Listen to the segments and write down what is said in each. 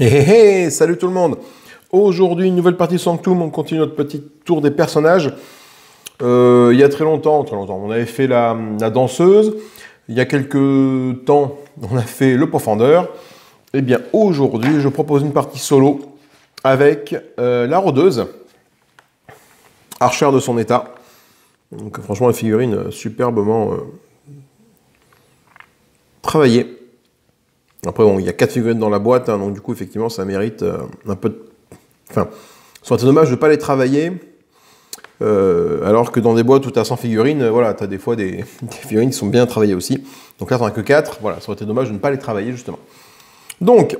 Hé hé hé, salut tout le monde Aujourd'hui, une nouvelle partie Sanctum, on continue notre petit tour des personnages. Euh, il y a très longtemps, très longtemps, on avait fait la, danseuse. Il y a quelques temps, on a fait le profondeur. Et eh bien aujourd'hui, je propose une partie solo avec euh, la rôdeuse, archère de son état. Donc franchement, la figurine superbement euh, travaillée. Après, bon, il y a quatre figurines dans la boîte, hein, donc du coup, effectivement, ça mérite euh, un peu de... Enfin, c'est dommage de ne pas les travailler, euh, alors que dans des boîtes où tu as 100 figurines, voilà, tu as des fois des, figurines qui sont bien travaillées aussi. Donc là, tu as que 4, voilà, ça aurait été dommage de ne pas les travailler, justement. Donc,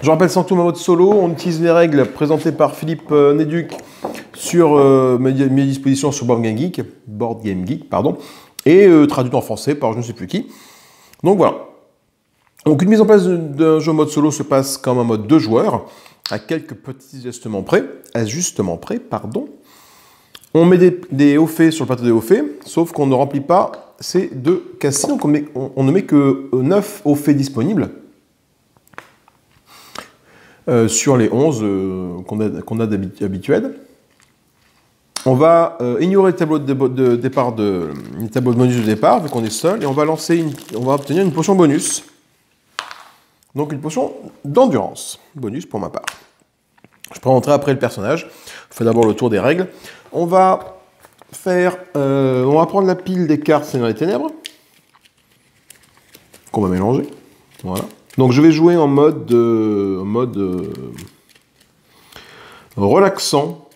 je rappelle sans tout ma mode solo, on utilise les règles présentées par Philippe euh, Néduc sur mes, dispositions sur Board Game Geek, Board Game Geek pardon, et traduites en français par je ne sais plus qui. Donc voilà, donc une mise en place d'un jeu mode solo se passe comme un mode deux joueurs, à quelques petits ajustements près, pardon. On met des, hauts faits sur le plateau des hauts faits, sauf qu'on ne remplit pas ces deux cassés, donc on, ne met que 9 hauts faits disponibles euh, sur les 11 euh, qu'on a, d'habituel. On va euh, ignorer le tableau de, départ de, le tableau de bonus de départ, vu qu'on est seul, et on va lancer on va obtenir une potion bonus. Donc une potion d'endurance, bonus pour ma part. Je présenterai après le personnage. Je fais d'abord le tour des règles. On va faire, euh, on va prendre la pile des cartes Seigneur des Ténèbres qu'on va mélanger. Voilà. Donc je vais jouer en mode, en mode euh, relaxant,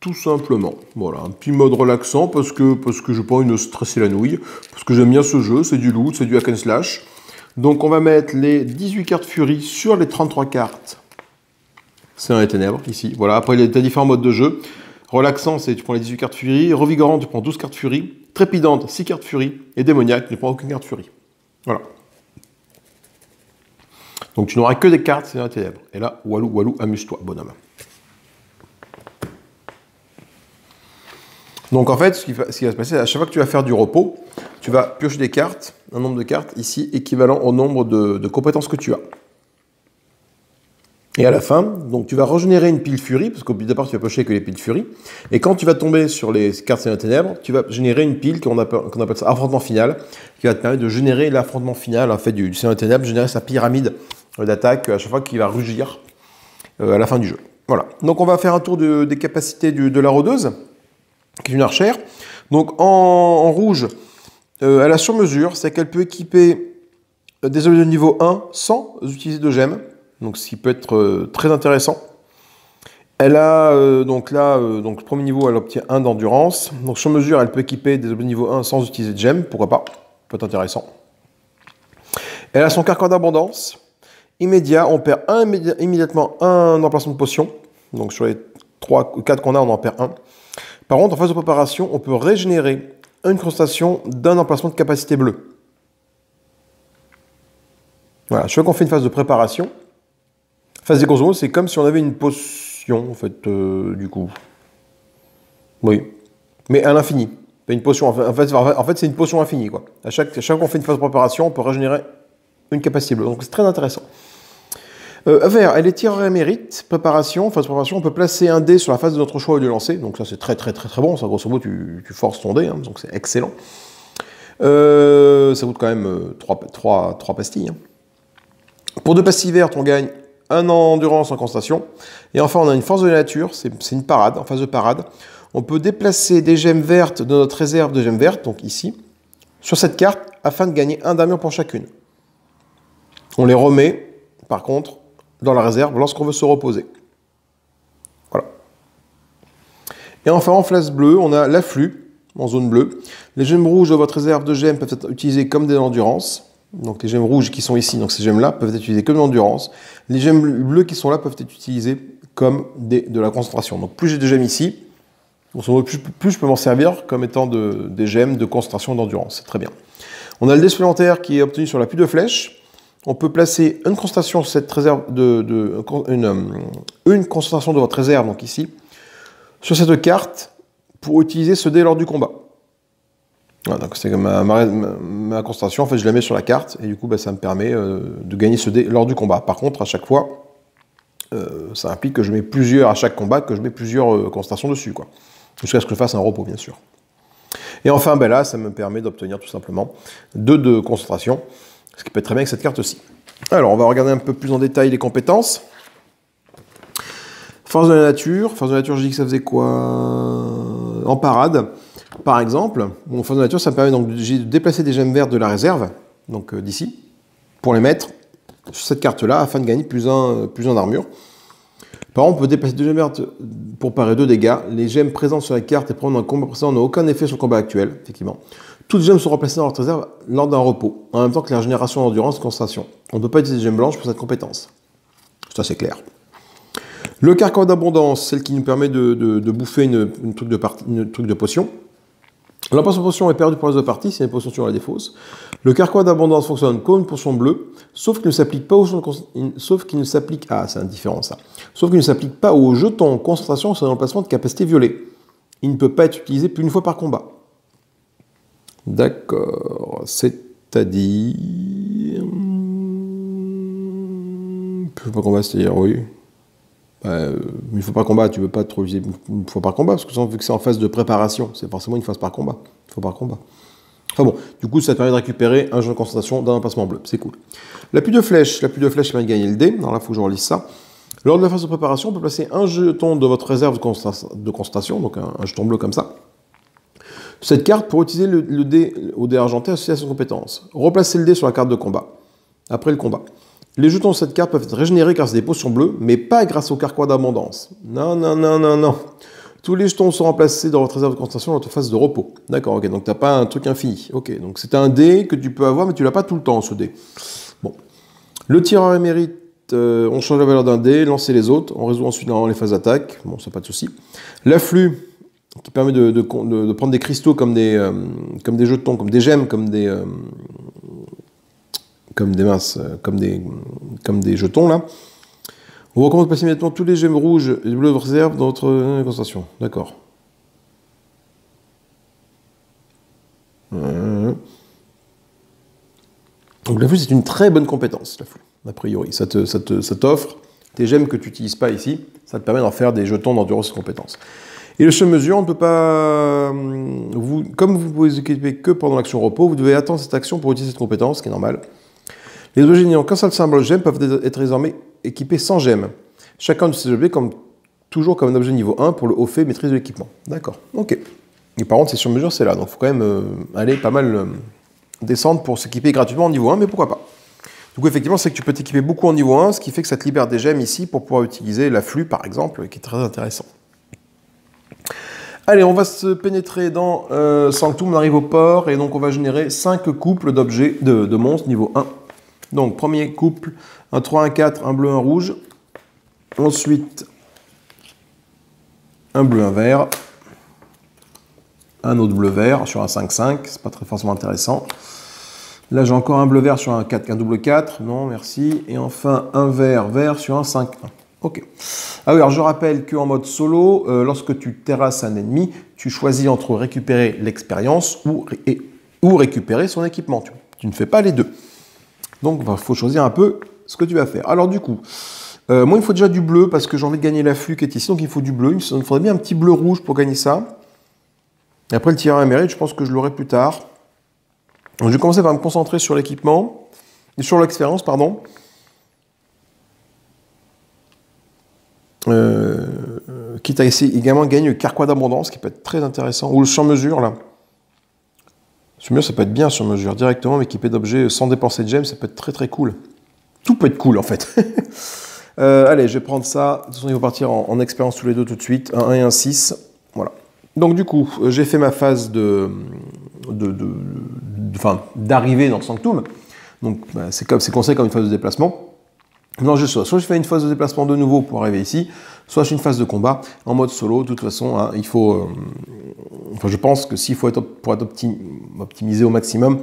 tout simplement. Voilà, un petit mode relaxant parce que parce que je pas une stresser la nouille, parce que j'aime bien ce jeu. C'est du loot, c'est du hack and slash. Donc on va mettre les 18 cartes Fury sur les 33 cartes. C'est dans les ténèbres, ici. Voilà, après il y a différents modes de jeu. Relaxant, c'est tu prends les 18 cartes Fury. Revigorant, tu prends 12 cartes Fury. Trépidante, 6 cartes Fury. Et démoniaque, tu ne prends aucune carte Fury. Voilà. Donc tu n'auras que des cartes, c'est dans les ténèbres. Et là, Walou, Walou, amuse-toi, bonhomme. Donc en fait, ce qui, va, se passer, à chaque fois que tu vas faire du repos, tu vas piocher des cartes, un nombre de cartes ici équivalent au nombre de, compétences que tu as. Et à la fin, donc tu vas régénérer une pile Fury, parce qu'au départ tu vas piocher que les piles Fury. Et quand tu vas tomber sur les cartes Seigneur ténèbres, tu vas générer une pile qu'on appelle, ça affrontement final, qui va te permettre de générer l'affrontement final en fait du, des ténèbres, générer sa pyramide d'attaque à chaque fois qu'il va rugir euh, à la fin du jeu. Voilà. Donc on va faire un tour des capacités de la rôdeuse qui est une archère. Donc en, rouge, euh, elle a sur mesure, c'est qu'elle peut équiper euh, des objets de niveau 1 sans utiliser de gemmes, donc ce qui peut être euh, très intéressant. Elle a donc là, donc premier niveau, elle obtient 1 d'endurance. Donc sur mesure, elle peut équiper des objets de niveau 1 sans utiliser de gemmes, pourquoi pas, peut être intéressant. Elle a son carcan d'abondance. Immédiat, on perd immédiatement un emplacement de potion. Donc sur les 3 ou 4 qu'on a, on en perd un. Par contre, en phase de préparation, on peut régénérer une constatation d'un emplacement de capacité bleue. Voilà, chaque fois qu'on fait une phase de préparation, phase des c'est comme si on avait une potion, en fait, euh, du coup. Oui. Mais à l'infini. Une potion, en fait, en fait c'est une potion infinie, quoi. À chaque, chaque fois qu'on fait une phase de préparation, on peut régénérer une capacité bleue. Donc c'est très intéressant. Euh, vert, elle est tirée mérite. Préparation, phase de préparation, on peut placer un dé sur la phase de notre choix et de lancer. Donc ça c'est très très très très bon. Ça grosso modo tu, forces ton dé, hein, donc c'est excellent. Euh, ça coûte quand même 3, euh, pastilles. Hein. Pour deux pastilles vertes, on gagne un endurance en constatation. Et enfin, on a une force de la nature, c'est une parade, en phase de parade. On peut déplacer des gemmes vertes de notre réserve de gemmes vertes, donc ici, sur cette carte, afin de gagner un d'armure pour chacune. On les remet, par contre, dans la réserve lorsqu'on veut se reposer. Voilà. Et enfin, en flash bleu, on a l'afflux en zone bleue. Les gemmes rouges de votre réserve de gemmes peuvent être utilisées comme des endurances. Donc les gemmes rouges qui sont ici, donc ces gemmes-là, peuvent être utilisées comme des endurances. Les gemmes bleues qui sont là peuvent être utilisées comme des, de la concentration. Donc plus j'ai de gemmes ici, plus, je peux m'en servir comme étant de, des gemmes de concentration d'endurance. C'est très bien. On a le dé supplémentaire qui est obtenu sur la pluie de flèche on peut placer une concentration cette réserve de, euh, de votre réserve, donc ici, sur cette carte pour utiliser ce dé lors du combat. Voilà, donc c'est ma, concentration, en fait je la mets sur la carte et du coup bah, ça me permet euh, de gagner ce dé lors du combat. Par contre, à chaque fois, euh, ça implique que je mets plusieurs, à chaque combat, que je mets plusieurs concentrations dessus, quoi. Jusqu'à ce que je fasse un repos, bien sûr. Et enfin, ben là, ça me permet d'obtenir tout simplement deux de concentration, ce qui peut être très bien avec cette carte aussi. Alors, on va regarder un peu plus en détail les compétences. Force de la nature. Force de la nature, je dis que ça faisait quoi? En parade, par exemple. Bon, force de la nature, ça me permet donc de déplacer des gemmes vertes de la réserve, donc euh, d'ici, pour les mettre sur cette carte-là, afin de gagner plus un, plus un d'armure. Par exemple, on peut déplacer deux gemmes vertes pour parer deux dégâts. Les gemmes présentes sur la carte et prendre un combat précédent n'ont aucun effet sur le combat actuel, effectivement. Toutes les gemmes sont remplacées dans leur réserve lors d'un repos, en même temps que la régénération d'endurance concentration. On ne peut pas utiliser des gemmes blanches pour cette compétence. Ça, c'est clair. Le carcan d'abondance, celle qui nous permet de, bouffer une, truc de une truc de potion. La potion est perdue pour les autres parties, c'est une potion sur la défausse. Le carquois d'abondance fonctionne comme une potion bleue, sauf qu'il ne s'applique pas aux sauf qu'il ne s'applique ah c'est indifférent ça, sauf qu'il ne s'applique pas aux jetons en concentration sur l'emplacement de capacité violet. Il ne peut pas être utilisé plus une fois par combat. D'accord, c'est-à-dire plus par combat, c'est-à-dire oui. Bah, une fois par combat, tu ne peux pas trop utiliser une fois par combat, parce que vu que c'est en phase de préparation, c'est forcément une phase par combat. Une fois par combat. Enfin bon, du coup, ça te permet de récupérer un jeu de concentration dans un emplacement bleu. C'est cool. La pluie de flèche. La pluie de flèche permet de gagner le dé. Alors là, il faut que je relise ça. Lors de la phase de préparation, on peut placer un jeton de votre réserve de concentration, donc un, jeton bleu comme ça. Cette carte pour utiliser le, dé au dé argenté associé à son compétence. Replacer le dé sur la carte de combat. Après le combat. Les jetons de cette carte peuvent être régénérés grâce à des potions bleues, mais pas grâce au carquois d'abondance. Non, non, non, non, non. Tous les jetons sont remplacés dans votre réserve de concentration dans votre phase de repos. D'accord, ok, donc t'as pas un truc infini. Ok, donc c'est un dé que tu peux avoir, mais tu l'as pas tout le temps, ce dé. Bon. Le tireur émérite, euh, on change la valeur d'un dé, lancer les autres, on résout ensuite dans les phases d'attaque. Bon, ça pas de souci. L'afflux, qui permet de, prendre des cristaux comme des, euh, comme des jetons, comme des gemmes, comme des, euh, comme des comme des, comme des jetons là. On recommande de passer immédiatement tous les gemmes rouges et bleues de réserve dans votre euh, concentration. D'accord. Donc la flûte, c'est une très bonne compétence, la flûte, a priori. Ça t'offre tes gemmes que tu n'utilises pas ici, ça te permet d'en faire des jetons d'endurance et compétences. Et le sur-mesure, on ne peut pas. Vous, comme vous pouvez les équiper que pendant l'action repos, vous devez attendre cette action pour utiliser cette compétence, ce qui est normal. Les objets n'ayant qu'un seul symbole gemme peuvent être désormais équipés sans gemme. Chacun de ces objets, comme, toujours comme un objet niveau 1 pour le haut fait maîtrise de l'équipement. D'accord, ok. Et par contre, c'est sur mesure, c'est là. Donc il faut quand même euh, aller pas mal euh, descendre pour s'équiper gratuitement en niveau 1, mais pourquoi pas. Du coup, effectivement, c'est que tu peux t'équiper beaucoup en niveau 1, ce qui fait que ça te libère des gemmes ici pour pouvoir utiliser l'afflux, par exemple, qui est très intéressant. Allez, on va se pénétrer dans euh, Sanctum, on arrive au port, et donc on va générer 5 couples d'objets, de, monstres niveau 1. Donc, premier couple, un 3, un 4, un bleu, un rouge. Ensuite, un bleu, un vert. Un autre bleu vert sur un 5-5, c'est pas très forcément intéressant. Là, j'ai encore un bleu vert sur un 4, un double 4, non, merci. Et enfin, un vert vert sur un 5-1. Ok. Ah oui, alors je rappelle qu'en mode solo, euh, lorsque tu terrasses un ennemi, tu choisis entre récupérer l'expérience ou, récupérer son équipement. tu ne fais pas les deux. Donc, il faut choisir un peu ce que tu vas faire. Alors, du coup, euh, moi, il faut déjà du bleu parce que j'ai envie de gagner l'afflux qui est ici. Donc, il faut du bleu. Il me faudrait bien un petit bleu rouge pour gagner ça. Et après, le tireur émérite, je pense que je l'aurai plus tard. Donc, je vais commencer par me concentrer sur l'équipement. Sur l'expérience, pardon. Euh, quitte à également gagner le carquois d'abondance, qui peut être très intéressant. Ou le sur-mesure, là. Sur mesure, ça peut être bien sur mesure. Directement, équipé d'objets sans dépenser de gemmes, ça peut être très très cool. Tout peut être cool en fait. Euh, allez, je vais prendre ça. De toute façon, il faut partir en, expérience tous les deux tout de suite. Un 1 et un 6. Voilà. Donc du coup, euh, j'ai fait ma phase de, d'arrivée dans le Sanctum. Donc bah, c'est comme c'est conseillé comme une phase de déplacement. Non, je soit, soit je fais une phase de déplacement de nouveau pour arriver ici, soit je fais une phase de combat en mode solo. De toute façon, hein, il faut, euh, enfin, je pense que s'il faut être pour être optimisé au maximum,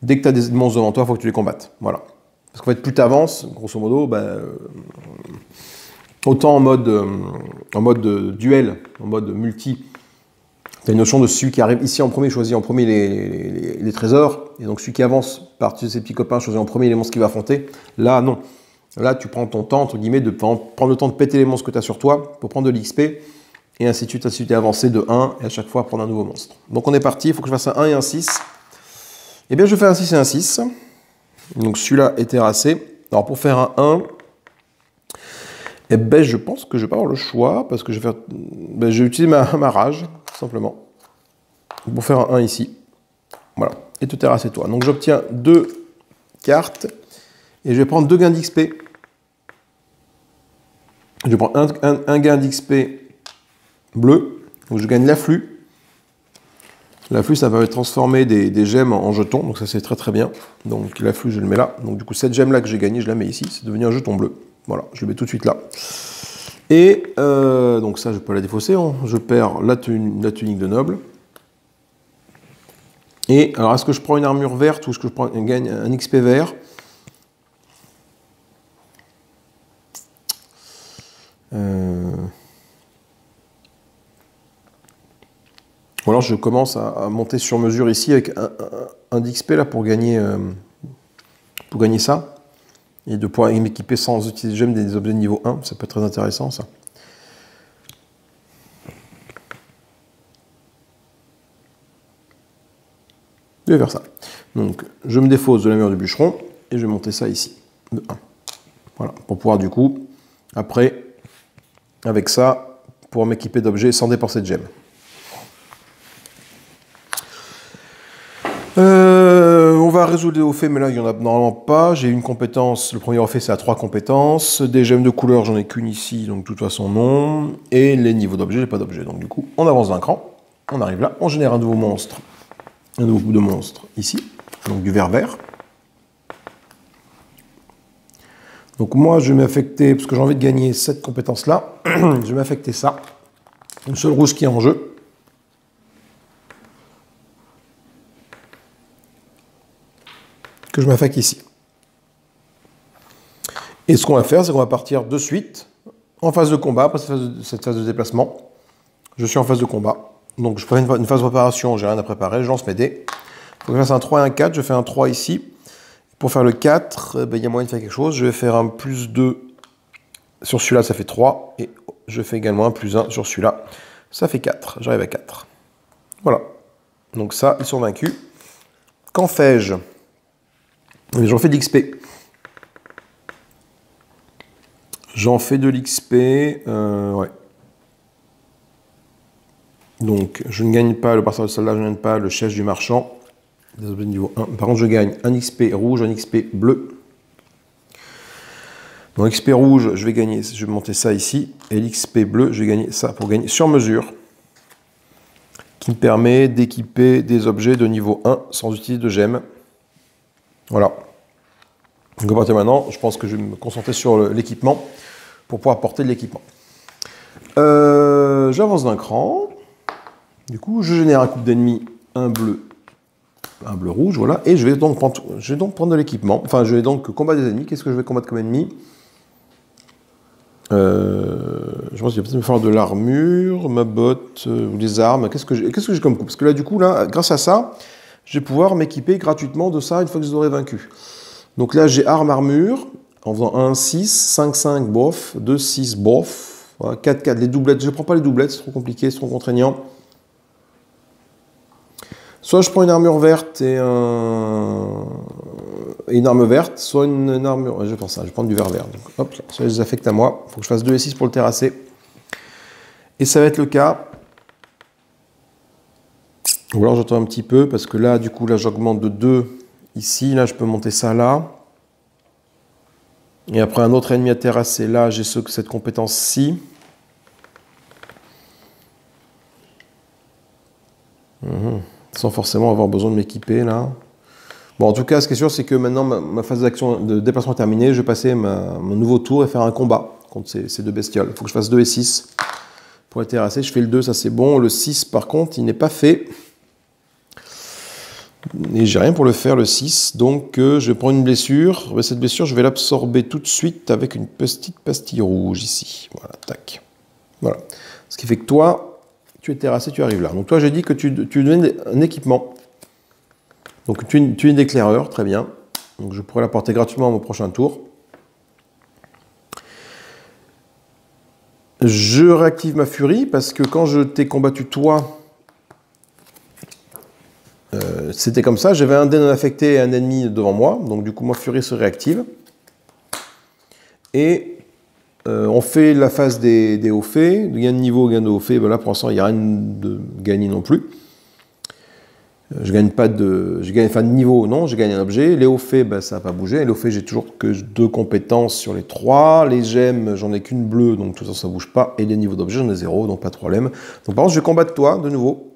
dès que tu as des monstres devant toi, il faut que tu les combattes. Voilà. Parce qu'en fait, plus tu avances, grosso modo, ben, euh, autant en mode, euh, en mode duel, en mode multi, tu as une notion de celui qui arrive ici en premier, choisit en premier les, trésors, et donc celui qui avance par ses petits copains choisit en premier les monstres qu'il va affronter. Là, non. Là, tu prends ton temps, entre guillemets, de prendre le temps de péter les monstres que tu as sur toi pour prendre de l'XP, et ainsi de suite, ainsi de suite, avancer de 1, et à chaque fois prendre un nouveau monstre. Donc on est parti, il faut que je fasse un 1 et un 6. Eh bien, je fais un 6 et un 6. Donc celui-là est terrassé. Alors pour faire un 1, eh ben, je pense que je vais pas avoir le choix, parce que je vais, faire, ben, je vais utiliser ma, ma rage, tout simplement, pour faire un 1 ici. Voilà, et te terrasser toi. Donc j'obtiens deux cartes, et je vais prendre deux gains d'XP. Je prendre un, gain d'XP bleu, donc je gagne l'afflux. L'afflux, ça va transformer des, gemmes en jetons, donc ça c'est très très bien. Donc l'afflux, je le mets là. Donc du coup, cette gemme là que j'ai gagnée, je la mets ici, c'est devenu un jeton bleu. Voilà, je le mets tout de suite là. Et euh, donc ça, je peux la défausser. Hein. Je perds la, tunique de noble. Et alors, est-ce que je prends une armure verte ou est-ce que je prends, gagne un XP vert? Euh... Ou alors je commence à, monter sur mesure ici avec un, XP là pour gagner, euh, pour gagner ça et de pouvoir m'équiper sans utiliser j'aime des objets de niveau 1, ça peut être très intéressant ça. Je vais faire ça. Donc je me défausse de la mur du bûcheron et je vais monter ça ici, de 1. Voilà, pour pouvoir du coup, après, avec ça, pouvoir m'équiper d'objets sans dépenser de gemmes. Euh, on va résoudre les hauts mais là, il n'y en a normalement pas. J'ai une compétence. Le premier haut fait, c'est à trois compétences. Des gemmes de couleur, j'en ai qu'une ici, donc de toute façon, non. Et les niveaux d'objets, j'ai pas d'objets. Donc, du coup, on avance d'un cran. On arrive là. On génère un nouveau monstre. Un nouveau coup de monstre ici. Donc, du vert vert. Donc, moi, je vais m'affecter, parce que j'ai envie de gagner cette compétence-là, je vais m'affecter ça. Une seule rouge qui est en jeu. que je m'affecte ici. Et ce qu'on va faire, c'est qu'on va partir de suite en phase de combat, après cette phase de, déplacement. Je suis en phase de combat. Donc je fais une, phase de préparation, j'ai rien à préparer, je lance mes dés. Faut que je fasse un 3 et un 4, je fais un 3 ici. Pour faire le 4, eh ben, il y a moyen de faire quelque chose. Je vais faire un plus 2 sur celui-là, ça fait 3. Et je fais également un plus 1 sur celui-là, ça fait 4. J'arrive à 4. Voilà. Donc ça, ils sont vaincus. Qu'en fais-je? J'en fais de l'XP. J'en fais de l'XP. Euh, ouais. Donc, je ne gagne pas le passeur de soldat, je ne gagne pas le chef du marchand. Désolé, niveau 1. Par contre, je gagne un XP rouge, un XP bleu. Donc, XP rouge, je vais gagner, je vais monter ça ici. Et l'XP bleu, je vais gagner ça pour gagner sur mesure. Qui me permet d'équiper des objets de niveau 1 sans utiliser de gemmes. Voilà. Donc à partir de maintenant, je pense que je vais me concentrer sur l'équipement pour pouvoir porter de l'équipement. Euh, j'avance d'un cran. Du coup, je génère un couple d'ennemis, un bleu, un bleu rouge, voilà. Et je vais donc prendre, je vais donc prendre de l'équipement. Enfin, je vais donc combattre des ennemis. Qu'est-ce que je vais combattre comme ennemi? Euh, je pense qu'il va peut-être me falloir de l'armure, ma botte, euh, ou des armes. Qu'est-ce que j'ai -ce comme coup? Parce que là, du coup, là, grâce à ça, je vais pouvoir m'équiper gratuitement de ça une fois que je les aurai vaincus. Donc là, j'ai arme, armure, en faisant 1, 6, 5, 5, bof, 2, 6, bof, 4, 4. Les doublettes, je ne prends pas les doublettes, c'est trop compliqué, c'est trop contraignant. Soit je prends une armure verte et, un... une arme verte, soit une, armure. Je pense ça, je vais prendre du vert vert. Donc, hop, ça les affecte à moi. Il faut que je fasse 2 et 6 pour le terrasser. Et ça va être le cas. Ou alors j'attends un petit peu parce que là, du coup, là, j'augmente de 2 Ici, là, je peux monter ça là. Et après, un autre ennemi à terrasser là, j'ai cette compétence-ci. Mhm. Sans forcément avoir besoin de m'équiper là. Bon, en tout cas, ce qui est sûr, c'est que maintenant, ma, phase d'action de déplacement est terminée. Je vais passer mon nouveau tour et faire un combat contre ces, deux bestioles. Il faut que je fasse 2 et 6 pour être terrassé. Je fais le 2, ça c'est bon. Le 6, par contre, il n'est pas fait. Et j'ai rien pour le faire, le 6. Donc euh, je prends une blessure. Cette blessure, je vais l'absorber tout de suite avec une petite pastille rouge ici. Voilà, tac. Voilà. Ce qui fait que toi, tu es terrassé, tu arrives là. Donc toi, j'ai dit que tu, tu donnes un équipement. Donc tu, tu es d'éclaireur, très bien. Donc je pourrais l'apporter gratuitement à mon prochain tour. Je réactive ma furie parce que quand je t'ai combattu toi, euh, c'était comme ça, j'avais un dé non affecté et un ennemi devant moi, donc du coup ma furie se réactive. Et euh, on fait la phase des, des hauts faits. Gain de niveau, gain de hauts faits. Ben là, pour l'instant, il n'y a rien de gagné non plus. Euh, je gagne pas de, je gagne, enfin de niveau, non, j'ai gagné un objet. Les hauts faits, ben, ça n'a pas bougé. Les hauts faits, j'ai toujours que deux compétences sur les trois. Les gemmes, j'en ai qu'une bleue, donc tout ça, ça bouge pas. Et les niveaux d'objets, j'en ai zéro, donc pas de problème. Donc par contre, je vais combattre toi de nouveau.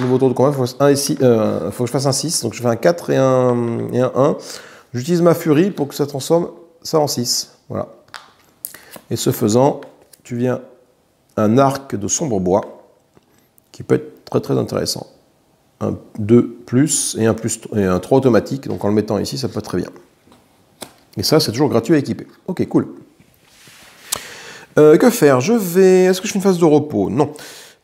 Nouveau tour de combat, il faut, euh, que je fasse un 6. Donc je fais un 4 et un, et un 1. J'utilise ma furie pour que ça transforme ça en 6. Voilà. Et ce faisant, tu viens un arc de sombre bois qui peut être très très intéressant. Un 2 plus et un, plus, et un 3 automatique, donc en le mettant ici, ça peut être très bien. Et ça, c'est toujours gratuit à équiper. Ok, cool. Euh, que faire? Je vais... Est-ce que je fais une phase de repos? Non,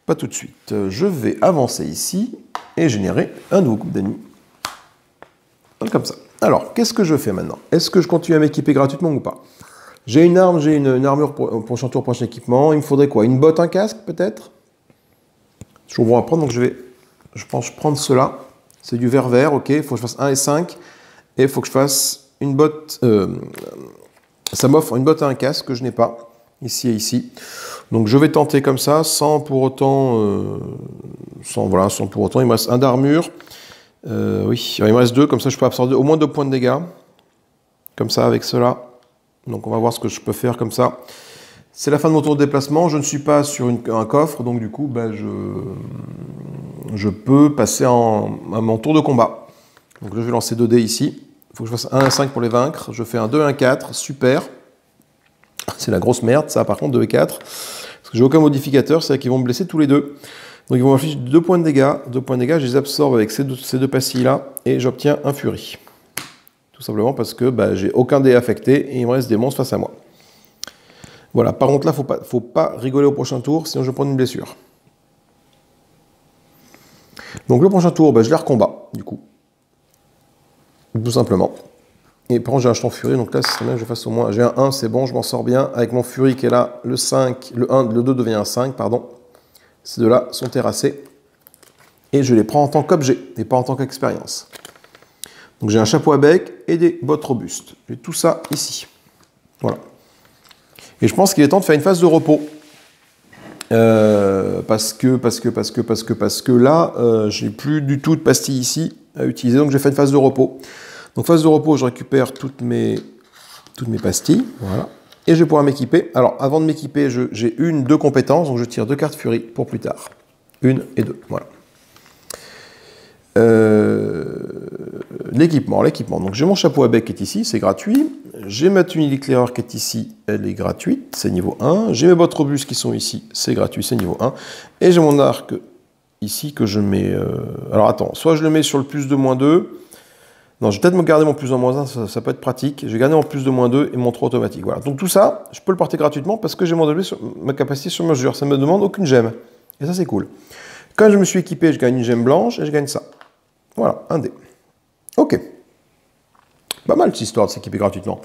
pas tout de suite. Je vais avancer ici et générer un nouveau groupe d'ennemis. Comme ça. Alors, qu'est-ce que je fais maintenant? Est-ce que je continue à m'équiper gratuitement ou pas? J'ai une arme, j'ai une, armure pour, prochain tour, prochain équipement. Il me faudrait quoi? Une botte, un casque peut-être? Toujours bon à prendre, donc je vais, je pense, prendre cela. C'est du vert vert, ok. Il faut que je fasse 1 et 5. Et il faut que je fasse une botte. Euh, ça m'offre une botte à un casque que je n'ai pas, ici et ici. Donc je vais tenter comme ça, sans pour autant. Euh, sans, voilà, sans pour autant. Il me reste un d'armure. Euh, oui, il me reste deux, comme ça je peux absorber au moins deux points de dégâts. Comme ça, avec cela. Donc on va voir ce que je peux faire comme ça. C'est la fin de mon tour de déplacement. Je ne suis pas sur un coffre, donc du coup, ben, je, peux passer en, à mon tour de combat. Donc je vais lancer 2 dés ici. Il faut que je fasse 1 à 5 pour les vaincre. Je fais un 2 1 4, super. C'est la grosse merde, ça, par contre, 2 et 4. Parce que j'ai aucun modificateur, c'est-à-dire qu'ils vont me blesser tous les deux. Donc ils vont m'afficher 2 points de dégâts. 2 points de dégâts, je les absorbe avec ces deux, ces deux pastilles-là, et j'obtiens un furie. Tout simplement parce que bah, j'ai aucun dé affecté et il me reste des monstres face à moi. Voilà, par contre là, faut pas, faut pas rigoler au prochain tour, sinon je vais prendre une blessure. Donc le prochain tour, bah, je les recombat, du coup. Tout simplement. Et par contre, j'ai un jeton furie, donc là, c'est bien que je fasse au moins... J'ai un 1, c'est bon, je m'en sors bien. Avec mon furie qui est là, le 5, le 1, le 2 devient un 5, pardon. Ces deux-là sont terrassés. Et je les prends en tant qu'objet, et pas en tant qu'expérience. Donc j'ai un chapeau à bec et des bottes robustes. J'ai tout ça ici. Voilà. Et je pense qu'il est temps de faire une phase de repos. Euh, parce que, parce que, parce que, parce que, parce que là, euh, j'ai plus du tout de pastilles ici à utiliser, donc j'ai fait une phase de repos. Donc phase de repos, je récupère toutes mes, toutes mes pastilles, voilà. Et je vais pouvoir m'équiper. Alors, avant de m'équiper, j'ai une, deux compétences, donc je tire deux cartes furie pour plus tard. Une et deux, voilà. Euh, l'équipement, l'équipement. Donc j'ai mon chapeau à bec qui est ici, c'est gratuit. J'ai ma tunique d'éclaireur qui est ici, elle est gratuite, c'est niveau 1. J'ai mes bottes robustes qui sont ici, c'est gratuit, c'est niveau 1. Et j'ai mon arc ici que je mets... Euh, alors attends, soit je le mets sur le plus de moins 2. Non, je vais peut-être me garder mon plus de moins 1, ça, peut être pratique. Je vais garder mon plus de moins 2 et mon 3 automatique. Voilà. Donc tout ça, je peux le porter gratuitement parce que j'ai mon ma capacité sur mesure. Ça ne me demande aucune gemme. Et ça, c'est cool. Quand je me suis équipé, je gagne une gemme blanche et je gagne ça. Voilà, un dé. Ok. Pas mal cette histoire de s'équiper gratuitement.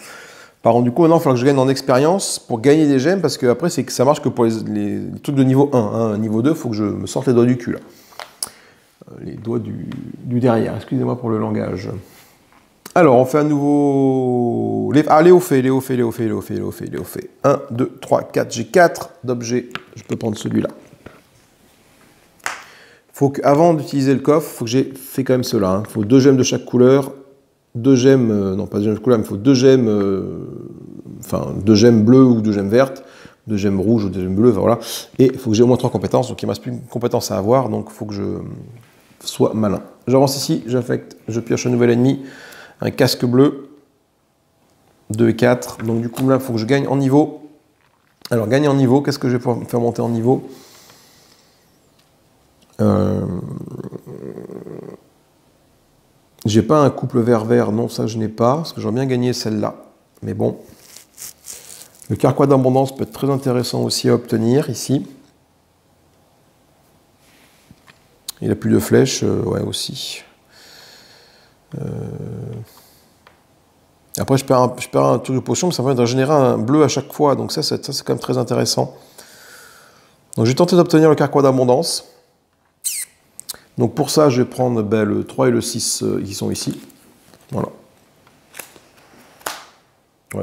Par contre, du coup, maintenant, il faudra que je gagne en expérience pour gagner des gemmes, parce que après, c'est ça marche que pour les, trucs de niveau 1. Hein. Niveau 2, il faut que je me sorte les doigts du cul, là. Euh, les doigts du, derrière, excusez-moi pour le langage. Alors, on fait un nouveau... Ah, Léo fait, Léo fait, Léo fait, Léo fait, Léo fait, Léo fait. 1, 2, 3, 4. J'ai 4 d'objets. Je peux prendre celui-là faut qu'avant d'utiliser le coffre, faut que j'ai fait quand même cela. Il hein. faut deux gemmes de chaque couleur, deux gemmes, euh, non pas deux gemmes de couleur, mais il faut deux gemmes, euh, enfin deux gemmes bleues ou deux gemmes vertes, deux gemmes rouges ou deux gemmes bleues, voilà. Et il faut que j'ai au moins trois compétences, donc il me reste plus une compétence à avoir, donc il faut que je sois malin. J'avance ici, j'affecte, je pioche un nouvel ennemi, un casque bleu, 2 et 4, donc du coup là il faut que je gagne en niveau. Alors gagner en niveau, qu'est-ce que je vais pouvoir faire monter en niveau? Euh, j'ai pas un couple vert-vert, non, ça je n'ai pas, parce que j'aurais bien gagné celle-là. Mais bon. Le carquois d'abondance peut être très intéressant aussi à obtenir ici. Il a plus de flèches, euh, ouais, aussi. Euh, après, je perds, un, je de potion, mais ça va de générer un bleu à chaque fois. Donc ça, ça c'est quand même très intéressant. Donc je vais tenter d'obtenir le carquois d'abondance. Donc pour ça, je vais prendre ben, le 3 et le 6 euh, qui sont ici. Voilà.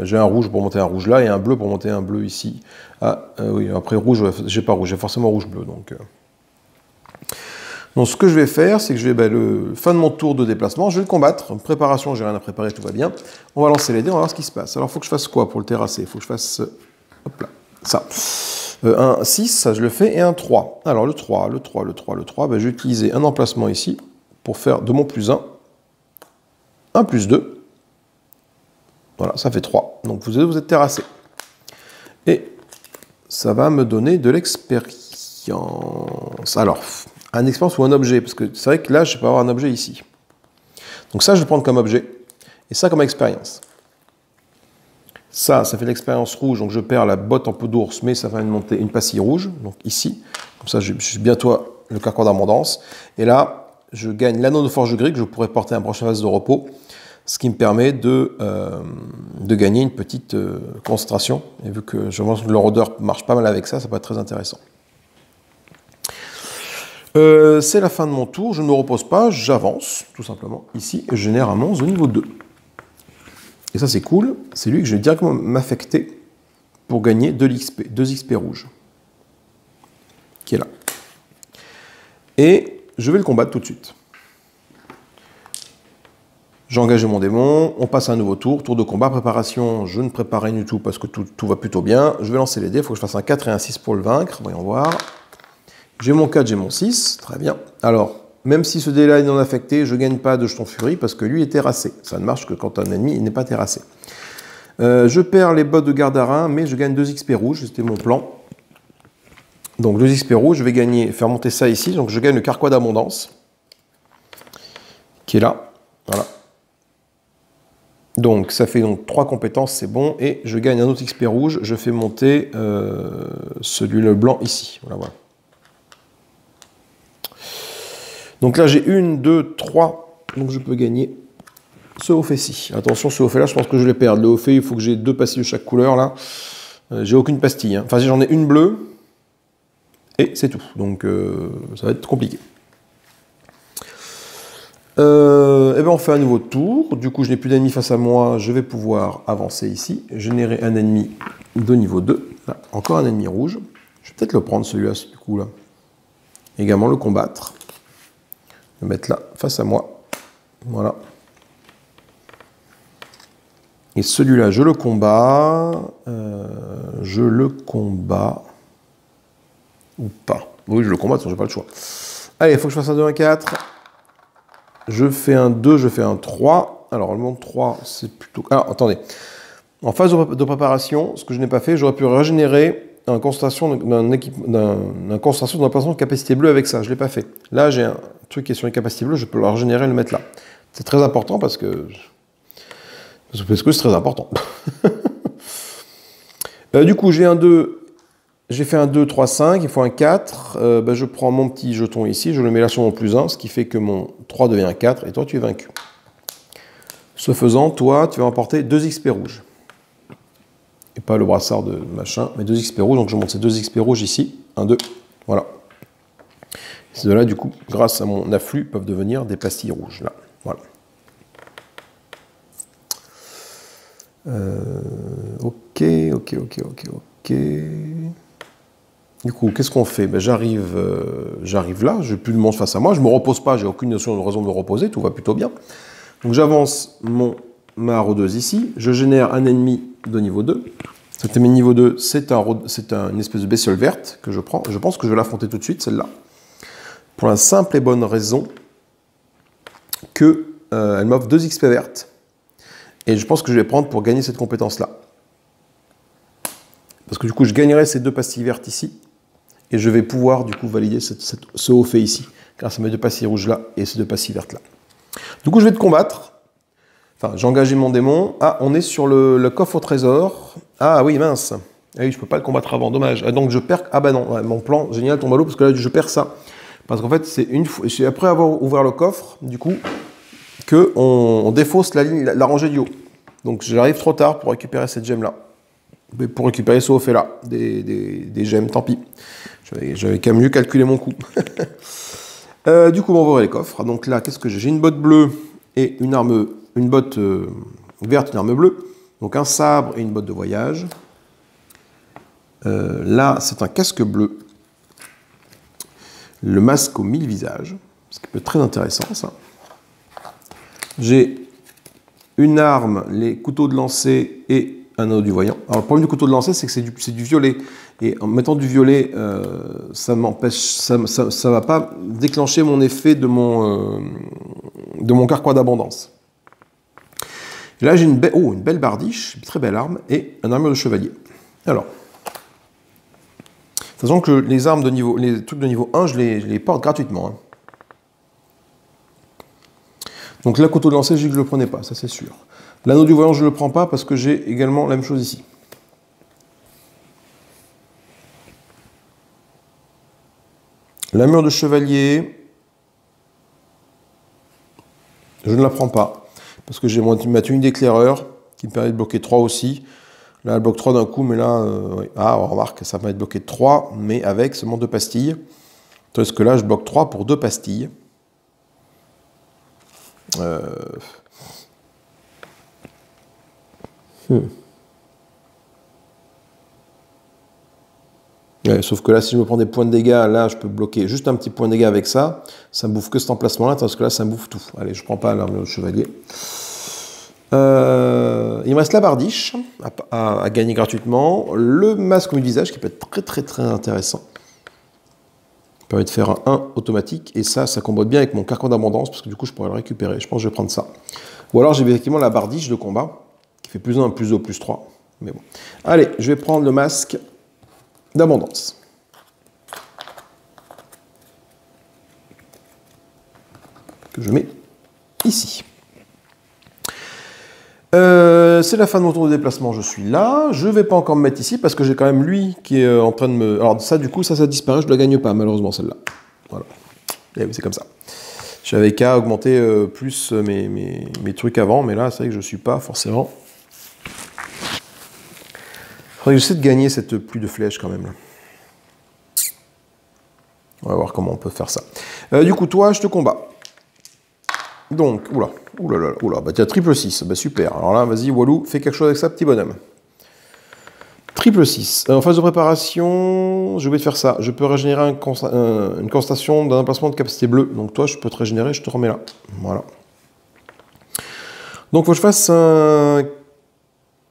j'ai un rouge pour monter un rouge là et un bleu pour monter un bleu ici. Ah oui, après rouge, j'ai pas rouge, j'ai forcément rouge-bleu. Donc, donc ce que je vais faire, c'est que je vais, ben, le fin de mon tour de déplacement, je vais le combattre. Préparation, j'ai rien à préparer, tout va bien. On va lancer les dés, on va voir ce qui se passe. Alors il faut que je fasse quoi pour le terrasser? Il faut que je fasse, hop là, ça. Euh, un 6, ça je le fais, et un 3. Alors le 3, le 3, le 3, le 3, ben, je vais utiliser un emplacement ici pour faire de mon plus 1, 1 plus 2. Voilà, ça fait 3. Donc vous êtes, terrassé. Et ça va me donner de l'expérience. Alors, un expérience ou un objet, parce que c'est vrai que là, je peux avoir un objet ici. Donc ça, je vais prendre comme objet, et ça comme expérience. Ça, ça fait l'expérience rouge, donc je perds la botte en peau d'ours, mais ça va une, montée, une pastille rouge, donc ici. Comme ça, je, suis bientôt le carquois d'abondance. Et là, je gagne l'anneau de forge gris que je pourrais porter un prochain vase de repos, ce qui me permet de, euh, gagner une petite euh, concentration. Et vu que je pense que leur odeur marche pas mal avec ça, ça peut être très intéressant. Euh, c'est la fin de mon tour, je ne me repose pas, j'avance tout simplement ici et je génère un monstre au niveau 2. Et ça c'est cool, c'est lui que je vais directement m'affecter pour gagner 2 XP, 2 XP rouges. Qui est là. Et je vais le combattre tout de suite. J'ai engagé mon démon, on passe à un nouveau tour, tour de combat, préparation, je ne prépare rien du tout parce que tout, tout va plutôt bien. Je vais lancer les dés, il faut que je fasse un 4 et un 6 pour le vaincre, voyons voir. J'ai mon 4, j'ai mon 6, très bien. Alors, même si ce dé-là est non affecté, je ne gagne pas de jeton furie parce que lui est terrassé. Ça ne marche que quand un ennemi n'est pas terrassé. Euh, je perds les bottes de rein, mais je gagne 2 XP rouges, c'était mon plan. Donc 2 XP rouges, je vais gagner, faire monter ça ici, donc je gagne le carquois d'abondance, qui est là, voilà. Donc ça fait donc 3 compétences, c'est bon, et je gagne un autre XP rouge, je fais monter euh, celui le blanc ici, voilà, voilà. Donc là, j'ai une, deux, trois. Donc je peux gagner ce haut fait-ci. Attention, ce haut fait-là, je pense que je vais perdre. Le haut fait, il faut que j'ai deux pastilles de chaque couleur, là. Euh, j'ai aucune pastille. Hein. Enfin, j'en ai une bleue. Et c'est tout. Donc, euh, ça va être compliqué. Euh, et eh bien, on fait un nouveau tour. Du coup, je n'ai plus d'ennemis face à moi. Je vais pouvoir avancer ici. Générer un ennemi de niveau 2. encore un ennemi rouge. Je vais peut-être le prendre, celui-là, du coup, là. Également le combattre mettre là, face à moi. Voilà. Et celui-là, je le combats. Euh, je le combats. Ou pas. Oui, je le combats, je n'ai pas le choix. Allez, faut que je fasse un 2, un 4. Je fais un 2, je fais un 3. Alors, le monde 3, c'est plutôt... Alors, attendez. En phase de préparation, ce que je n'ai pas fait, j'aurais pu régénérer un concentration d'un concentration d'un de capacité bleue avec ça. Je ne l'ai pas fait. Là, j'ai un truc qui est sur les capacités bleues, je peux le régénérer et le mettre là. C'est très important parce que parce que c'est très important. Euh, du coup, j'ai un 2, j'ai fait un 2, 3, 5, il faut un 4. Euh, ben, je prends mon petit jeton ici, je le mets là sur mon plus 1, ce qui fait que mon 3 devient un 4, et toi, tu es vaincu. Ce faisant, toi, tu vas emporter 2 XP rouges et pas le brassard de machin, mais 2 XP rouges. Donc je monte ces 2 XP rouges ici. 1, 2. Voilà. Ces deux-là, du coup, grâce à mon afflux, peuvent devenir des pastilles rouges. Là. Voilà. Euh, ok, ok, ok, ok, ok. Du coup, qu'est-ce qu'on fait? Ben, J'arrive euh, j'arrive là, j'ai plus de monde face à moi, je me repose pas, j'ai aucune notion de raison de me reposer, tout va plutôt bien. Donc j'avance mon ma rôdeuse ici, je génère un ennemi de niveau 2. Cet ennemi niveau 2, c'est un, une espèce de bestiole verte que je prends. Je pense que je vais l'affronter tout de suite, celle-là. Pour la simple et bonne raison qu'elle euh, m'offre 2 XP vertes. Et je pense que je vais prendre pour gagner cette compétence-là. Parce que du coup, je gagnerai ces deux pastilles vertes ici. Et je vais pouvoir du coup valider ce haut fait ici. Grâce à mes deux pastilles rouges là et ces deux pastilles vertes là. Du coup, je vais te combattre. Enfin, j'ai engagé mon démon. Ah, on est sur le, coffre au trésor. Ah oui, mince. Ah oui, je peux pas le combattre avant, dommage. Ah, donc je perds. Ah bah non, mon plan génial tombe à l'eau parce que là je perds ça. Parce qu'en fait, c'est une fois. C'est après avoir ouvert le coffre, du coup, que on, défausse la rangée du haut. Donc j'arrive trop tard pour récupérer cette gemme là. Mais pour récupérer ce fait là, des, gemmes, tant pis. J'avais qu'à mieux calculer mon coût. Euh, du coup, on va ouvrir les coffres. Donc là, qu'est-ce que j'ai? J'ai une botte bleue et une arme, une botte euh, verte, une arme bleue. Donc un sabre et une botte de voyage. Euh, là, c'est un casque bleu. Le masque aux mille visages. Ce qui peut être très intéressant, ça. J'ai une arme, les couteaux de lancer et un anneau du voyant. Alors le problème du couteau de lancer, c'est que c'est du, violet. Et en mettant du violet, euh, ça m'empêche, ça, ça, va pas déclencher mon effet de mon, de mon carquois d'abondance. Là, j'ai une, oh, une belle bardiche, une très belle arme, et un armure de chevalier. Alors, sachant que les armes de niveau, les trucs de niveau 1, je les, porte gratuitement. Hein. Donc là, couteau de lancer, je ne le prenais pas, ça c'est sûr. L'anneau du voyant, je ne le prends pas parce que j'ai également la même chose ici. La mur de chevalier, je ne la prends pas parce que j'ai ma tenue d'éclaireur qui me permet de bloquer 3 aussi. Là, elle bloque 3 d'un coup, mais là, euh, ah, on remarque, ça permet de bloquer 3, mais avec seulement 2 pastilles. Tandis que là, je bloque 3 pour 2 pastilles. Euh, Hmm. Sauf que là, si je me prends des points de dégâts, là, je peux bloquer juste un petit point de dégâts avec ça. Ça me bouffe que cet emplacement-là, parce que là, ça me bouffe tout. Allez, je prends pas l'arme de chevalier. Euh, il me reste la bardiche à, gagner gratuitement. Le masque au visage qui peut être très très très intéressant. Il permet de faire un 1 automatique. Et ça, ça combote bien avec mon carcan d'abondance parce que du coup, je pourrais le récupérer. Je pense que je vais prendre ça. Ou alors, j'ai effectivement la bardiche de combat fait plus 1, plus 2, plus 3. Mais bon. Allez, je vais prendre le masque d'abondance. Que je mets ici. Euh, c'est la fin de mon tour de déplacement, je suis là. Je ne vais pas encore me mettre ici parce que j'ai quand même lui qui est en train de me... Alors ça, du coup, ça, ça disparaît, je ne la gagne pas, malheureusement, celle-là. Voilà. Et c'est comme ça. J'avais qu'à augmenter euh, plus mes, mes, trucs avant, mais là, c'est vrai que je ne suis pas forcément Faudrait que j'essaie de gagner cette pluie de flèches quand même. On va voir comment on peut faire ça. Euh, du coup, toi, je te combats. Donc, oula, oula, oula, bah tiens, triple 6, bah super. Alors là, vas-y, Walou, fais quelque chose avec ça, petit bonhomme. Triple 6. Euh, en phase de préparation, je vais te faire ça. Je peux régénérer une constatation d'un emplacement de capacité bleue. Donc toi, je peux te régénérer, je te remets là. Voilà. Donc, faut que je fasse un